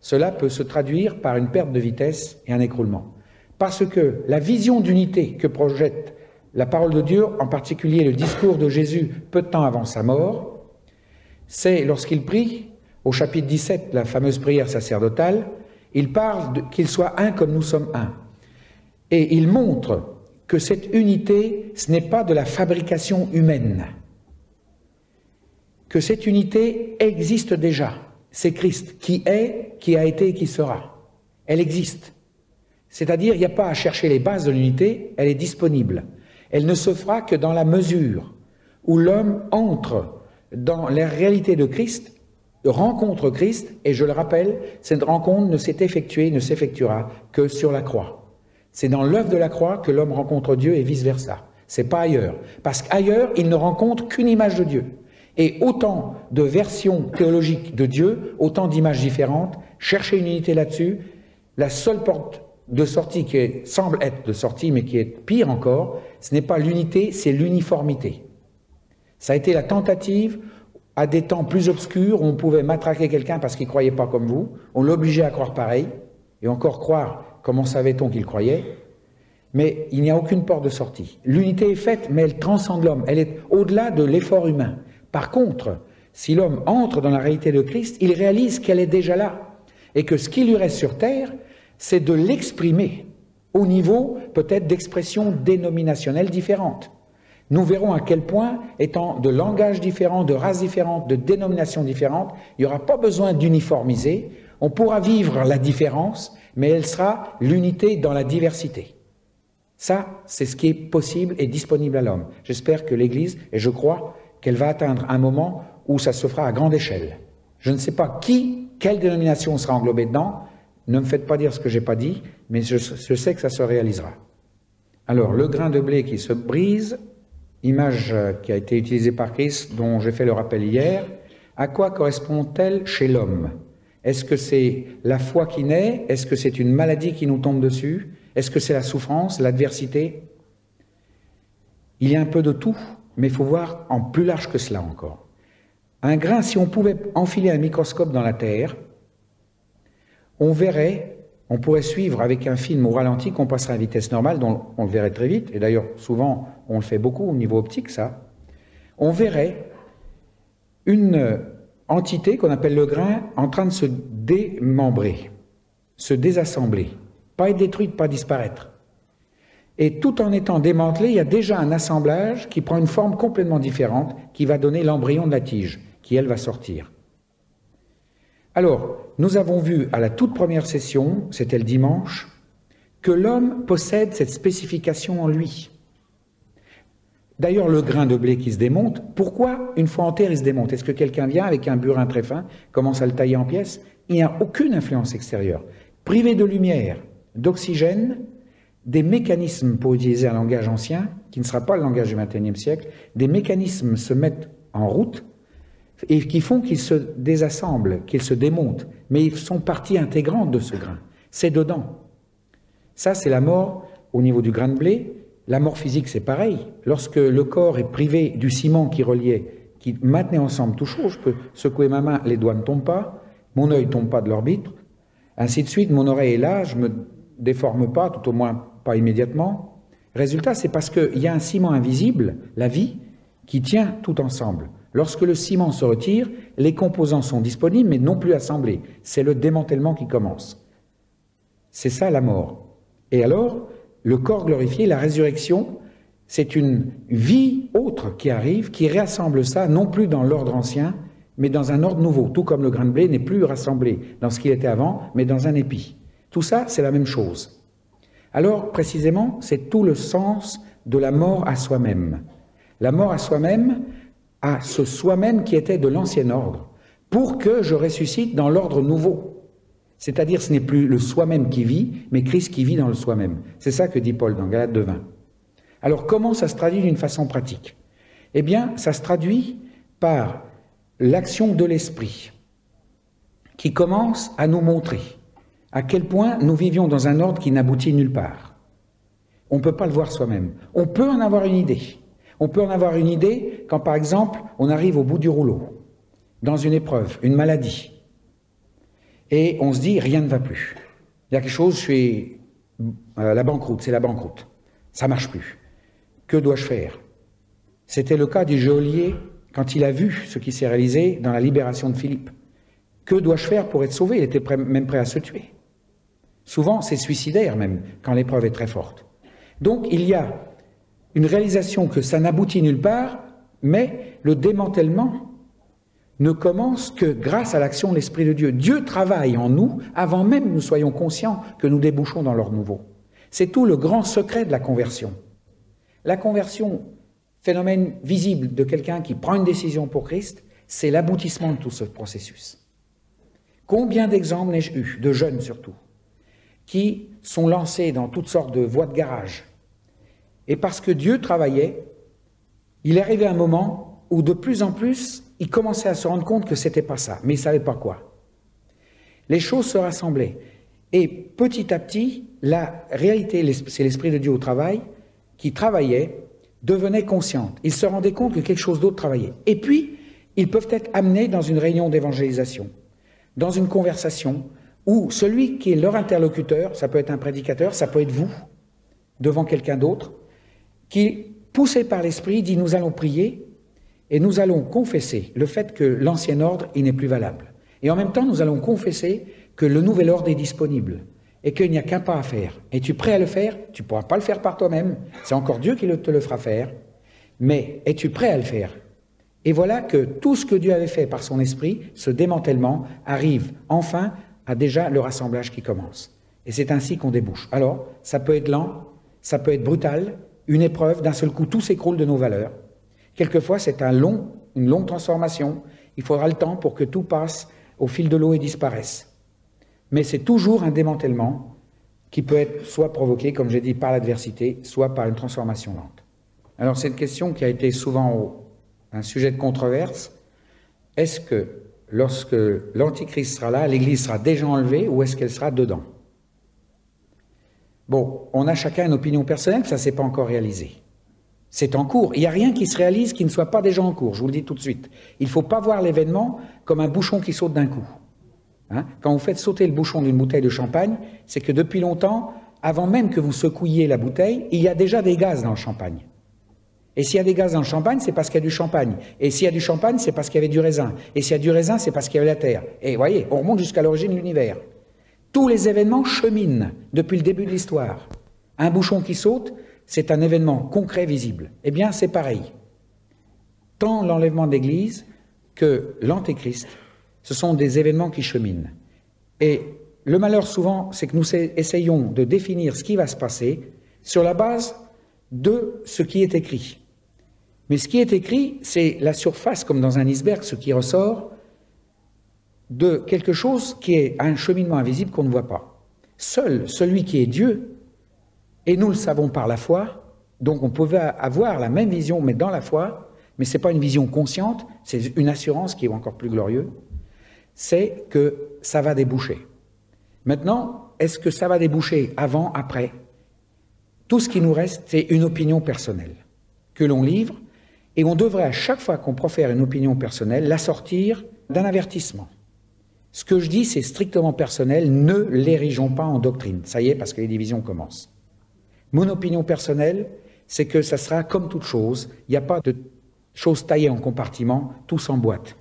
cela peut se traduire par une perte de vitesse et un écroulement. Parce que la vision d'unité que projette la parole de Dieu, en particulier le discours de Jésus peu de temps avant sa mort, c'est lorsqu'il prie, au chapitre 17, la fameuse prière sacerdotale, il parle qu'il soit un comme nous sommes un. Et il montre que cette unité, ce n'est pas de la fabrication humaine, que cette unité existe déjà c'est Christ, qui est, qui a été et qui sera. Elle existe. C'est-à-dire, il n'y a pas à chercher les bases de l'unité, elle est disponible. Elle ne se fera que dans la mesure où l'homme entre dans la réalité de Christ, rencontre Christ, et je le rappelle, cette rencontre ne s'est effectuée, ne s'effectuera que sur la croix. C'est dans l'œuvre de la croix que l'homme rencontre Dieu et vice-versa. C'est pas ailleurs. Parce qu'ailleurs, il ne rencontre qu'une image de Dieu et autant de versions théologiques de Dieu, autant d'images différentes, chercher une unité là-dessus, la seule porte de sortie qui semble être de sortie, mais qui est pire encore, ce n'est pas l'unité, c'est l'uniformité. Ça a été la tentative à des temps plus obscurs on pouvait matraquer quelqu'un parce qu'il ne croyait pas comme vous, on l'obligeait à croire pareil, et encore croire, comment savait-on qu'il croyait Mais il n'y a aucune porte de sortie. L'unité est faite, mais elle transcende l'homme, elle est au-delà de l'effort humain. Par contre, si l'homme entre dans la réalité de Christ, il réalise qu'elle est déjà là et que ce qui lui reste sur terre, c'est de l'exprimer au niveau peut-être d'expressions dénominationnelles différentes. Nous verrons à quel point, étant de langages différents, de races différentes, de dénominations différentes, il n'y aura pas besoin d'uniformiser, on pourra vivre la différence, mais elle sera l'unité dans la diversité. Ça, c'est ce qui est possible et disponible à l'homme. J'espère que l'Église, et je crois qu'elle va atteindre un moment où ça se fera à grande échelle. Je ne sais pas qui, quelle dénomination sera englobée dedans. Ne me faites pas dire ce que j'ai pas dit, mais je, je, sais que ça se réalisera. Alors, le grain de blé qui se brise, image qui a été utilisée par Christ, dont j'ai fait le rappel hier, à quoi correspond-elle chez l'homme? Est-ce que c'est la foi qui naît? Est-ce que c'est une maladie qui nous tombe dessus? Est-ce que c'est la souffrance, l'adversité? Il y a un peu de tout mais il faut voir en plus large que cela encore. Un grain, si on pouvait enfiler un microscope dans la Terre, on verrait, on pourrait suivre avec un film au ralenti qu'on passerait à vitesse normale, dont on le verrait très vite, et d'ailleurs souvent on le fait beaucoup au niveau optique, ça, on verrait une entité qu'on appelle le grain en train de se démembrer, se désassembler, pas être détruite, pas disparaître. Et tout en étant démantelé, il y a déjà un assemblage qui prend une forme complètement différente, qui va donner l'embryon de la tige, qui elle va sortir. Alors, nous avons vu à la toute première session, c'était le dimanche, que l'homme possède cette spécification en lui. D'ailleurs, le grain de blé qui se démonte, pourquoi une fois en terre il se démonte? Est-ce que quelqu'un vient avec un burin très fin, commence à le tailler en pièces? Il n'y a aucune influence extérieure. Privé de lumière, d'oxygène, des mécanismes, pour utiliser un langage ancien, qui ne sera pas le langage du XXIe siècle, des mécanismes se mettent en route et qui font qu'ils se désassemblent, qu'ils se démontent, mais ils sont partie intégrante de ce grain. C'est dedans. Ça, c'est la mort au niveau du grain de blé. La mort physique, c'est pareil. Lorsque le corps est privé du ciment qui reliait, qui maintenait ensemble tout chaud, je peux secouer ma main, les doigts ne tombent pas, mon œil ne tombe pas de l'orbite, ainsi de suite, mon oreille est là, je ne me déforme pas, tout au moins pas immédiatement. Résultat, c'est parce qu'il y a un ciment invisible, la vie, qui tient tout ensemble. Lorsque le ciment se retire, les composants sont disponibles mais non plus assemblés. C'est le démantèlement qui commence. C'est ça la mort. Et alors, le corps glorifié, la résurrection, c'est une vie autre qui arrive, qui réassemble ça, non plus dans l'ordre ancien, mais dans un ordre nouveau, tout comme le grain de blé n'est plus rassemblé dans ce qu'il était avant, mais dans un épi. Tout ça, c'est la même chose. Alors, précisément, c'est tout le sens de la mort à soi-même. La mort à soi-même, à ce soi-même qui était de l'ancien ordre, pour que je ressuscite dans l'ordre nouveau. C'est-à-dire, ce n'est plus le soi-même qui vit, mais Christ qui vit dans le soi-même. C'est ça que dit Paul dans Galate 2.20. Alors, comment ça se traduit d'une façon pratique? Eh bien, ça se traduit par l'action de l'esprit, qui commence à nous montrer à quel point nous vivions dans un ordre qui n'aboutit nulle part. On ne peut pas le voir soi-même. On peut en avoir une idée. On peut en avoir une idée quand, par exemple, on arrive au bout du rouleau, dans une épreuve, une maladie, et on se dit rien ne va plus. Il y a quelque chose, je suis euh, la banqueroute, c'est la banqueroute. Ça marche plus. Que dois-je faire? C'était le cas du geôlier quand il a vu ce qui s'est réalisé dans la libération de Philippe. Que dois-je faire pour être sauvé? Il était même prêt à se tuer. Souvent, c'est suicidaire même quand l'épreuve est très forte. Donc, il y a une réalisation que ça n'aboutit nulle part, mais le démantèlement ne commence que grâce à l'action de l'Esprit de Dieu. Dieu travaille en nous avant même que nous soyons conscients que nous débouchons dans l'ordre nouveau. C'est tout le grand secret de la conversion. La conversion, phénomène visible de quelqu'un qui prend une décision pour Christ, c'est l'aboutissement de tout ce processus. Combien d'exemples n'ai-je eu, de jeunes surtout, qui sont lancés dans toutes sortes de voies de garage, et parce que Dieu travaillait, il arrivé un moment où de plus en plus, il commençait à se rendre compte que c'était pas ça, mais il savait pas quoi. Les choses se rassemblaient. Et petit à petit, la réalité, c'est l'Esprit de Dieu au travail, qui travaillait, devenait consciente. Ils se rendaient compte que quelque chose d'autre travaillait. Et puis, ils peuvent être amenés dans une réunion d'évangélisation, dans une conversation, où celui qui est leur interlocuteur, ça peut être un prédicateur, ça peut être vous, devant quelqu'un d'autre, qui, poussé par l'Esprit, dit nous allons prier et nous allons confesser le fait que l'ancien ordre, il n'est plus valable. Et en même temps, nous allons confesser que le nouvel ordre est disponible et qu'il n'y a qu'un pas à faire. Es-tu prêt à le faire Tu ne pourras pas le faire par toi-même, c'est encore Dieu qui te le fera faire, mais es-tu prêt à le faire? Et voilà que tout ce que Dieu avait fait par son esprit, ce démantèlement, arrive enfin à déjà le rassemblage qui commence. Et c'est ainsi qu'on débouche. Alors, ça peut être lent, ça peut être brutal, une épreuve, d'un seul coup, tout s'écroule de nos valeurs. Quelquefois, c'est une longue transformation. Il faudra le temps pour que tout passe au fil de l'eau et disparaisse. Mais c'est toujours un démantèlement qui peut être soit provoqué, comme j'ai dit, par l'adversité, soit par une transformation lente. Alors, c'est une question qui a été souvent un sujet de controverse. Est-ce que lorsque l'Antichrist sera là, l'Église sera déjà enlevée ou est-ce qu'elle sera dedans? Bon, on a chacun une opinion personnelle, ça ne s'est pas encore réalisé. C'est en cours. Il n'y a rien qui se réalise qui ne soit pas déjà en cours, je vous le dis tout de suite. Il ne faut pas voir l'événement comme un bouchon qui saute d'un coup. Hein? Quand vous faites sauter le bouchon d'une bouteille de champagne, c'est que depuis longtemps, avant même que vous secouiez la bouteille, il y a déjà des gaz dans le champagne. Et s'il y a des gaz dans le champagne, c'est parce qu'il y a du champagne. Et s'il y a du champagne, c'est parce qu'il y avait du raisin. Et s'il y a du raisin, c'est parce qu'il y avait la terre. Et voyez, on remonte jusqu'à l'origine de l'univers. Tous les événements cheminent depuis le début de l'histoire. Un bouchon qui saute, c'est un événement concret, visible. Eh bien, c'est pareil. Tant l'enlèvement d'Église que l'Antéchrist, ce sont des événements qui cheminent. Et le malheur souvent, c'est que nous essayons de définir ce qui va se passer sur la base de ce qui est écrit. Mais ce qui est écrit, c'est la surface, comme dans un iceberg, ce qui ressort, de quelque chose qui est un cheminement invisible qu'on ne voit pas. Seul celui qui est Dieu, et nous le savons par la foi, donc on pouvait avoir la même vision, mais dans la foi, mais ce n'est pas une vision consciente, c'est une assurance qui est encore plus glorieuse, c'est que ça va déboucher. Maintenant, est-ce que ça va déboucher avant, après? Tout ce qui nous reste, c'est une opinion personnelle que l'on livre, et on devrait à chaque fois qu'on profère une opinion personnelle, la sortir d'un avertissement. Ce que je dis, c'est strictement personnel, ne l'érigeons pas en doctrine. Ça y est, parce que les divisions commencent. Mon opinion personnelle, c'est que ça sera comme toute chose, il n'y a pas de choses taillées en compartiments, tout s'emboîte.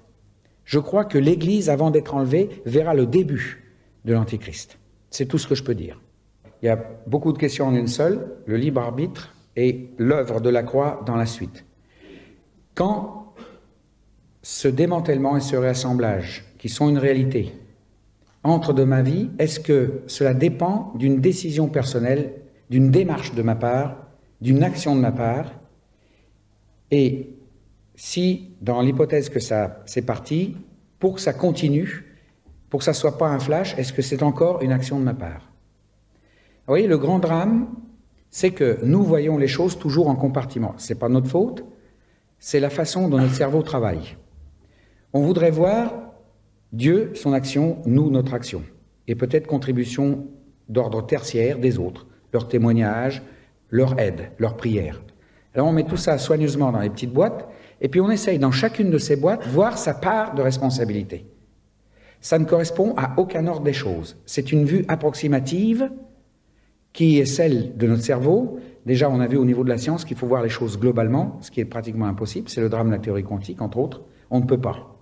Je crois que l'Église, avant d'être enlevée, verra le début de l'Antichrist. C'est tout ce que je peux dire. Il y a beaucoup de questions en une seule, le libre arbitre et l'œuvre de la croix dans la suite. Quand ce démantèlement et ce réassemblage, qui sont une réalité, entrent de ma vie, est-ce que cela dépend d'une décision personnelle, d'une démarche de ma part, d'une action de ma part? Et si, dans l'hypothèse que ça c'est parti, pour que ça continue, pour que ça ne soit pas un flash, est-ce que c'est encore une action de ma part? Vous voyez, le grand drame, c'est que nous voyons les choses toujours en compartiment. Ce n'est pas notre faute, c'est la façon dont notre cerveau travaille. On voudrait voir Dieu, son action, nous, notre action. Et peut-être contribution d'ordre tertiaire des autres, leur témoignage, leur aide, leur prière. Alors on met tout ça soigneusement dans les petites boîtes, et puis on essaye dans chacune de ces boîtes voir sa part de responsabilité. Ça ne correspond à aucun ordre des choses. C'est une vue approximative qui est celle de notre cerveau. Déjà, on a vu au niveau de la science qu'il faut voir les choses globalement, ce qui est pratiquement impossible. C'est le drame de la théorie quantique, entre autres. On ne peut pas.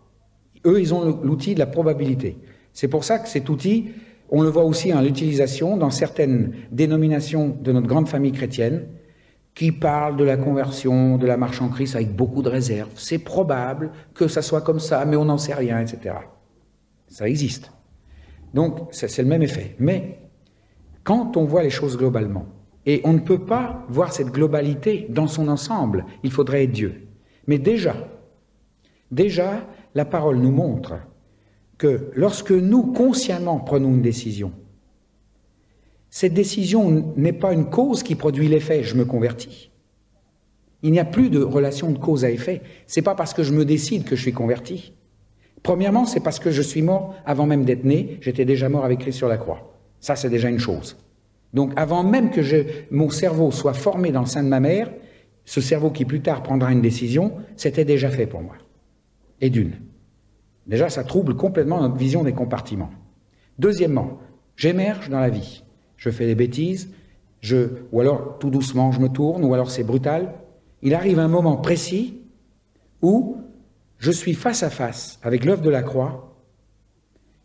Eux, ils ont l'outil de la probabilité. C'est pour ça que cet outil, on le voit aussi en l'utilisation dans certaines dénominations de notre grande famille chrétienne, qui parlent de la conversion, de la marche en Christ avec beaucoup de réserve. C'est probable que ça soit comme ça, mais on n'en sait rien, etc. Ça existe. Donc, c'est le même effet. Mais quand on voit les choses globalement, et on ne peut pas voir cette globalité dans son ensemble, il faudrait être Dieu. Mais déjà, déjà, la parole nous montre que lorsque nous consciemment prenons une décision, cette décision n'est pas une cause qui produit l'effet, je me convertis. Il n'y a plus de relation de cause à effet. C'est pas parce que je me décide que je suis converti. Premièrement, c'est parce que je suis mort avant même d'être né, j'étais déjà mort avec Christ sur la croix. Ça, c'est déjà une chose. Donc, avant même que mon cerveau soit formé dans le sein de ma mère, ce cerveau qui plus tard prendra une décision, c'était déjà fait pour moi. Et d'une. Déjà, ça trouble complètement notre vision des compartiments. Deuxièmement, j'émerge dans la vie je fais des bêtises, je, ou alors tout doucement je me tourne, ou alors c'est brutal. Il arrive un moment précis où je suis face à face avec l'œuvre de la croix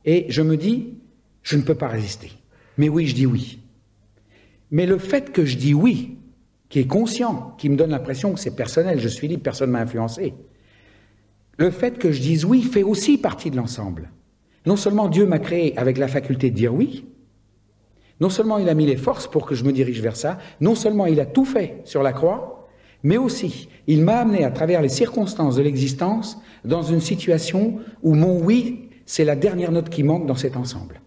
et je me dis, je ne peux pas résister. Mais oui, je dis oui. Mais le fait que je dis oui, qui est conscient, qui me donne l'impression que c'est personnel, je suis libre, personne ne m'a influencé, le fait que je dise oui fait aussi partie de l'ensemble. Non seulement Dieu m'a créé avec la faculté de dire oui, non seulement il a mis les forces pour que je me dirige vers ça, non seulement il a tout fait sur la croix, mais aussi il m'a amené à travers les circonstances de l'existence dans une situation où mon oui, c'est la dernière note qui manque dans cet ensemble.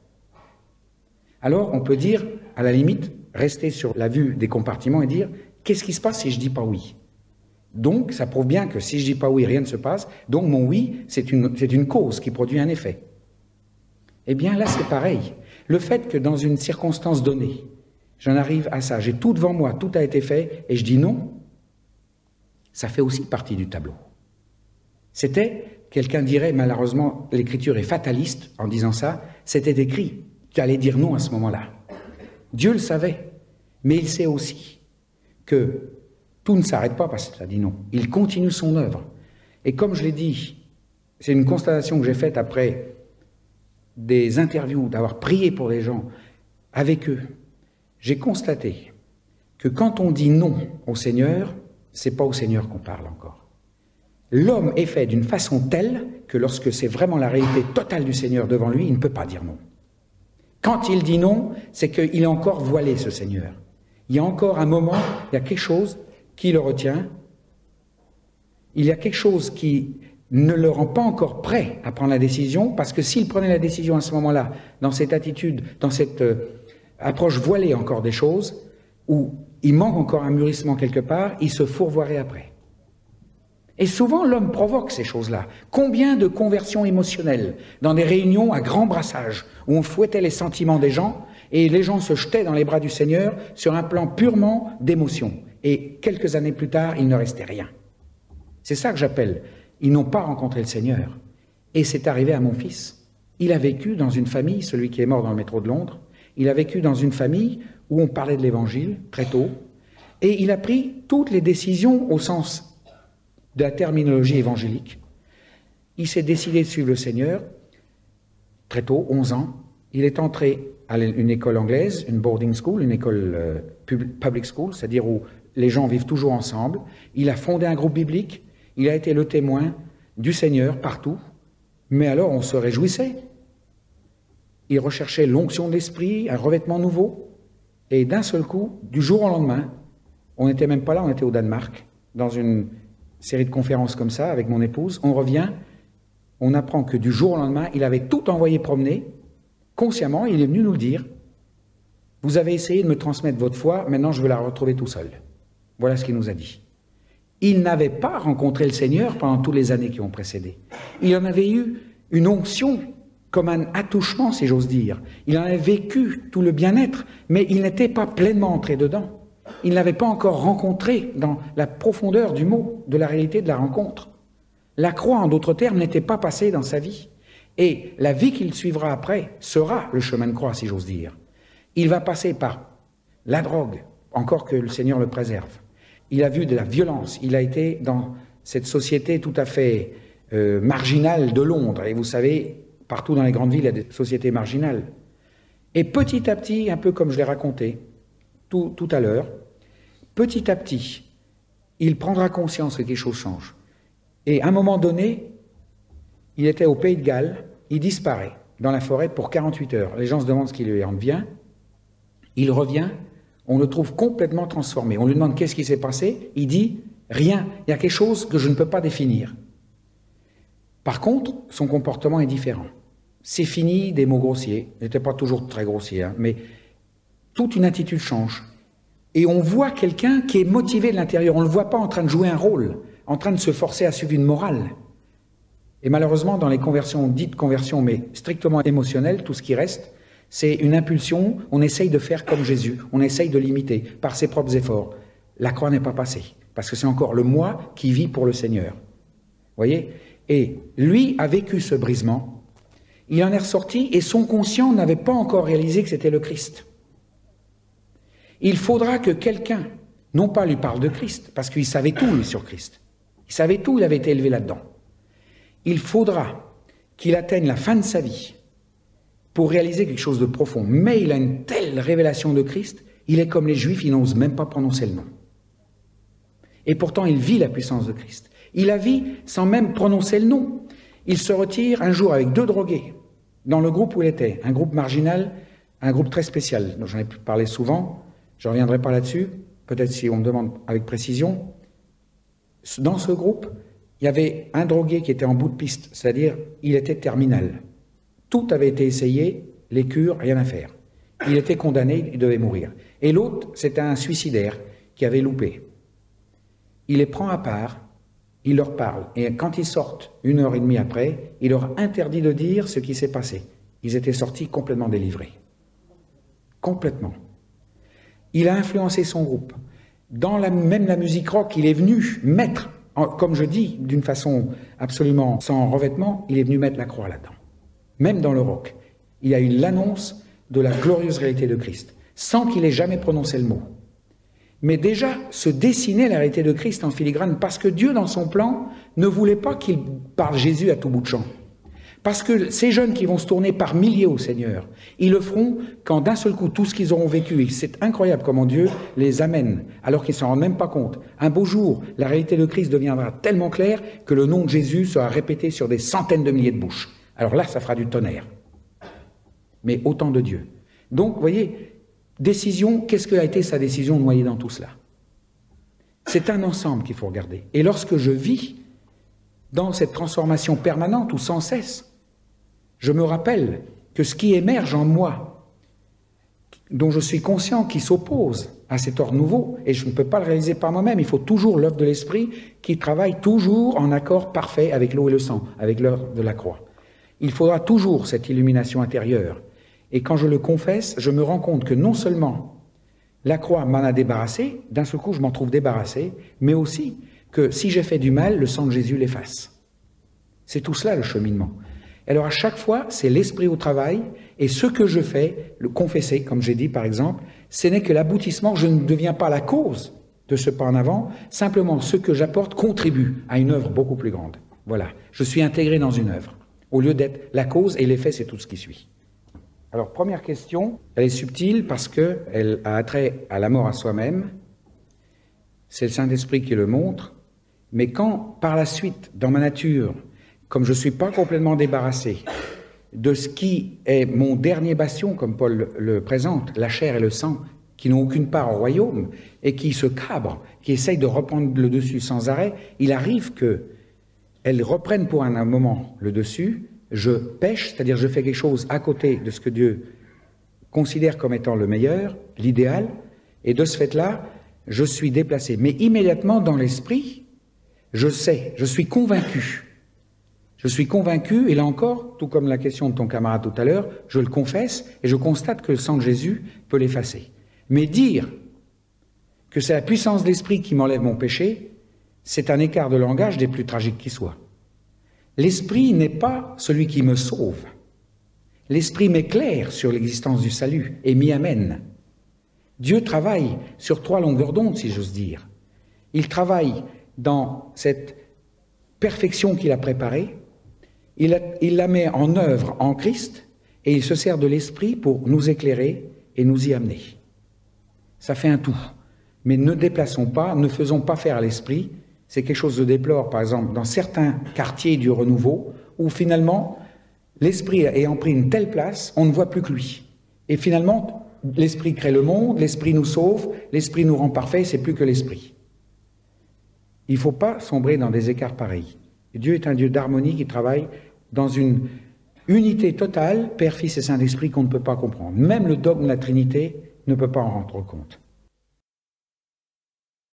Alors on peut dire, à la limite, rester sur la vue des compartiments et dire, qu'est-ce qui se passe si je dis pas oui? Donc ça prouve bien que si je dis pas oui, rien ne se passe, donc mon oui, c'est une, une cause qui produit un effet. Eh bien là, c'est pareil. Le fait que dans une circonstance donnée, j'en arrive à ça, j'ai tout devant moi, tout a été fait, et je dis non, ça fait aussi partie du tableau. C'était, quelqu'un dirait, malheureusement, l'écriture est fataliste en disant ça, c'était écrit, tu allais dire non à ce moment-là. Dieu le savait, mais il sait aussi que tout ne s'arrête pas parce que ça dit non. Il continue son œuvre. Et comme je l'ai dit, c'est une constatation que j'ai faite après des interviews, d'avoir prié pour les gens avec eux, j'ai constaté que quand on dit non au Seigneur, c'est pas au Seigneur qu'on parle encore. L'homme est fait d'une façon telle que lorsque c'est vraiment la réalité totale du Seigneur devant lui, il ne peut pas dire non. Quand il dit non, c'est qu'il est encore voilé, ce Seigneur. Il y a encore un moment, il y a quelque chose qui le retient. Il y a quelque chose qui ne le rend pas encore prêt à prendre la décision, parce que s'il prenait la décision à ce moment-là, dans cette attitude, dans cette, euh, approche voilée encore des choses, où il manque encore un mûrissement quelque part, il se fourvoierait après. Et souvent, l'homme provoque ces choses-là. Combien de conversions émotionnelles dans des réunions à grand brassage, où on fouettait les sentiments des gens, et les gens se jetaient dans les bras du Seigneur sur un plan purement d'émotion. Et quelques années plus tard, il ne restait rien. C'est ça que j'appelle, ils n'ont pas rencontré le Seigneur. Et c'est arrivé à mon fils. Il a vécu dans une famille, celui qui est mort dans le métro de Londres, il a vécu dans une famille où on parlait de l'Évangile très tôt, et il a pris toutes les décisions au sens de la terminologie évangélique. Il s'est décidé de suivre le Seigneur très tôt, 11 ans. Il est entré à une école anglaise, une boarding school, une école euh, public school, c'est-à-dire où les gens vivent toujours ensemble. Il a fondé un groupe biblique. Il a été le témoin du Seigneur partout. Mais alors on se réjouissait. Il recherchait l'onction de l'esprit, un revêtement nouveau. Et d'un seul coup, du jour au lendemain, on n'était même pas là, on était au Danemark, dans une série de conférences comme ça avec mon épouse. On revient, on apprend que du jour au lendemain, il avait tout envoyé promener. Consciemment, il est venu nous le dire. Vous avez essayé de me transmettre votre foi, maintenant je veux la retrouver tout seul. Voilà ce qu'il nous a dit. Il n'avait pas rencontré le Seigneur pendant toutes les années qui ont précédé. Il en avait eu une onction comme un attouchement, si j'ose dire. Il en avait vécu tout le bien-être, mais il n'était pas pleinement entré dedans. Il n'avait pas encore rencontré dans la profondeur du mot, de la réalité de la rencontre. La croix, en d'autres termes, n'était pas passée dans sa vie. Et la vie qu'il suivra après sera le chemin de croix, si j'ose dire. Il va passer par la drogue, encore que le Seigneur le préserve. Il a vu de la violence. Il a été dans cette société tout à fait euh, marginale de Londres. Et vous savez, partout dans les grandes villes, il y a des sociétés marginales. Et petit à petit, un peu comme je l'ai raconté tout, tout à l'heure, petit à petit, il prendra conscience que quelque chose change. Et à un moment donné, il était au Pays de Galles, il disparaît dans la forêt pour 48 heures. Les gens se demandent ce qui lui en vient. Il revient, on le trouve complètement transformé. On lui demande qu'est-ce qui s'est passé. Il dit rien. Il y a quelque chose que je ne peux pas définir. Par contre, son comportement est différent. C'est fini des mots grossiers. Il n'était pas toujours très grossier, hein, mais toute une attitude change. Et on voit quelqu'un qui est motivé de l'intérieur. On ne le voit pas en train de jouer un rôle, en train de se forcer à suivre une morale. Et malheureusement, dans les conversions, dites conversions, mais strictement émotionnelles, tout ce qui reste, c'est une impulsion, on essaye de faire comme Jésus, on essaye de l'imiter par ses propres efforts. La croix n'est pas passée, parce que c'est encore le moi qui vit pour le Seigneur. voyez? Et lui a vécu ce brisement, il en est ressorti, et son conscient n'avait pas encore réalisé que c'était le Christ. Il faudra que quelqu'un, non pas lui parle de Christ, parce qu'il savait tout, lui, sur Christ. Il savait tout, il avait été élevé là-dedans. Il faudra qu'il atteigne la fin de sa vie, pour réaliser quelque chose de profond. Mais il a une telle révélation de Christ, il est comme les Juifs, il n'ose même pas prononcer le nom. Et pourtant, il vit la puissance de Christ. Il la vit sans même prononcer le nom. Il se retire un jour avec deux drogués dans le groupe où il était, un groupe marginal, un groupe très spécial, dont j'en ai parlé souvent, je ne reviendrai pas là-dessus, peut-être si on me demande avec précision. Dans ce groupe, il y avait un drogué qui était en bout de piste, c'est-à-dire il était terminal. Tout avait été essayé, les cures, rien à faire. Il était condamné, il devait mourir. Et l'autre, c'était un suicidaire qui avait loupé. Il les prend à part, il leur parle. Et quand ils sortent, une heure et demie après, il leur interdit de dire ce qui s'est passé. Ils étaient sortis complètement délivrés. Complètement. Il a influencé son groupe. Dans même la musique rock, il est venu mettre, comme je dis, d'une façon absolument sans revêtement, il est venu mettre la croix là-dedans même dans le rock, il y a eu l'annonce de la glorieuse réalité de Christ, sans qu'il ait jamais prononcé le mot. Mais déjà se dessinait la réalité de Christ en filigrane, parce que Dieu, dans son plan, ne voulait pas qu'il parle Jésus à tout bout de champ. Parce que ces jeunes qui vont se tourner par milliers au Seigneur, ils le feront quand d'un seul coup, tout ce qu'ils auront vécu, c'est incroyable comment Dieu les amène, alors qu'ils ne s'en rendent même pas compte. Un beau jour, la réalité de Christ deviendra tellement claire que le nom de Jésus sera répété sur des centaines de milliers de bouches. Alors là, ça fera du tonnerre. Mais autant de Dieu. Donc, vous voyez, décision, qu'est-ce que a été sa décision noyée dans tout cela? C'est un ensemble qu'il faut regarder. Et lorsque je vis dans cette transformation permanente ou sans cesse, je me rappelle que ce qui émerge en moi, dont je suis conscient qui s'oppose à cet ordre nouveau, et je ne peux pas le réaliser par moi-même, il faut toujours l'œuvre de l'Esprit qui travaille toujours en accord parfait avec l'eau et le sang, avec l'œuvre de la croix. Il faudra toujours cette illumination intérieure. Et quand je le confesse, je me rends compte que non seulement la croix m'en a débarrassé, d'un seul coup je m'en trouve débarrassé, mais aussi que si j'ai fait du mal, le sang de Jésus l'efface. C'est tout cela le cheminement. Alors à chaque fois, c'est l'esprit au travail, et ce que je fais, le confesser, comme j'ai dit par exemple, ce n'est que l'aboutissement, je ne deviens pas la cause de ce pas en avant, simplement ce que j'apporte contribue à une œuvre beaucoup plus grande. Voilà, je suis intégré dans une œuvre, au lieu d'être la cause, et l'effet, c'est tout ce qui suit. Alors première question, elle est subtile parce qu'elle a attrait à la mort à soi-même, c'est le Saint-Esprit qui le montre, mais quand par la suite, dans ma nature, comme je ne suis pas complètement débarrassé de ce qui est mon dernier bastion, comme Paul le présente, la chair et le sang, qui n'ont aucune part au royaume, et qui se cabrent, qui essayent de reprendre le dessus sans arrêt, il arrive que elles reprennent pour un, moment le dessus, je pêche, c'est-à-dire je fais quelque chose à côté de ce que Dieu considère comme étant le meilleur, l'idéal, et de ce fait-là, je suis déplacé. Mais immédiatement dans l'esprit, je sais, je suis convaincu je suis convaincu, et là encore, tout comme la question de ton camarade tout à l'heure, je le confesse et je constate que le sang de Jésus peut l'effacer. Mais dire que c'est la puissance de l'esprit qui m'enlève mon péché, c'est un écart de langage des plus tragiques qui soient. L'esprit n'est pas celui qui me sauve. L'esprit m'éclaire sur l'existence du salut et m'y amène. Dieu travaille sur trois longueurs d'onde, si j'ose dire. Il travaille dans cette perfection qu'il a préparée, il, la met en œuvre en Christ et il se sert de l'Esprit pour nous éclairer et nous y amener. Ça fait un tout. Mais ne déplaçons pas, ne faisons pas faire à l'Esprit. C'est quelque chose de déplore, par exemple, dans certains quartiers du renouveau, où finalement, l'Esprit ayant pris une telle place, on ne voit plus que lui. Et finalement, l'Esprit crée le monde, l'Esprit nous sauve, l'Esprit nous rend parfait, c'est plus que l'Esprit. Il ne faut pas sombrer dans des écarts pareils. Dieu est un Dieu d'harmonie qui travaille dans une unité totale, Père, Fils et Saint-Esprit, qu'on ne peut pas comprendre. Même le dogme de la Trinité ne peut pas en rendre compte.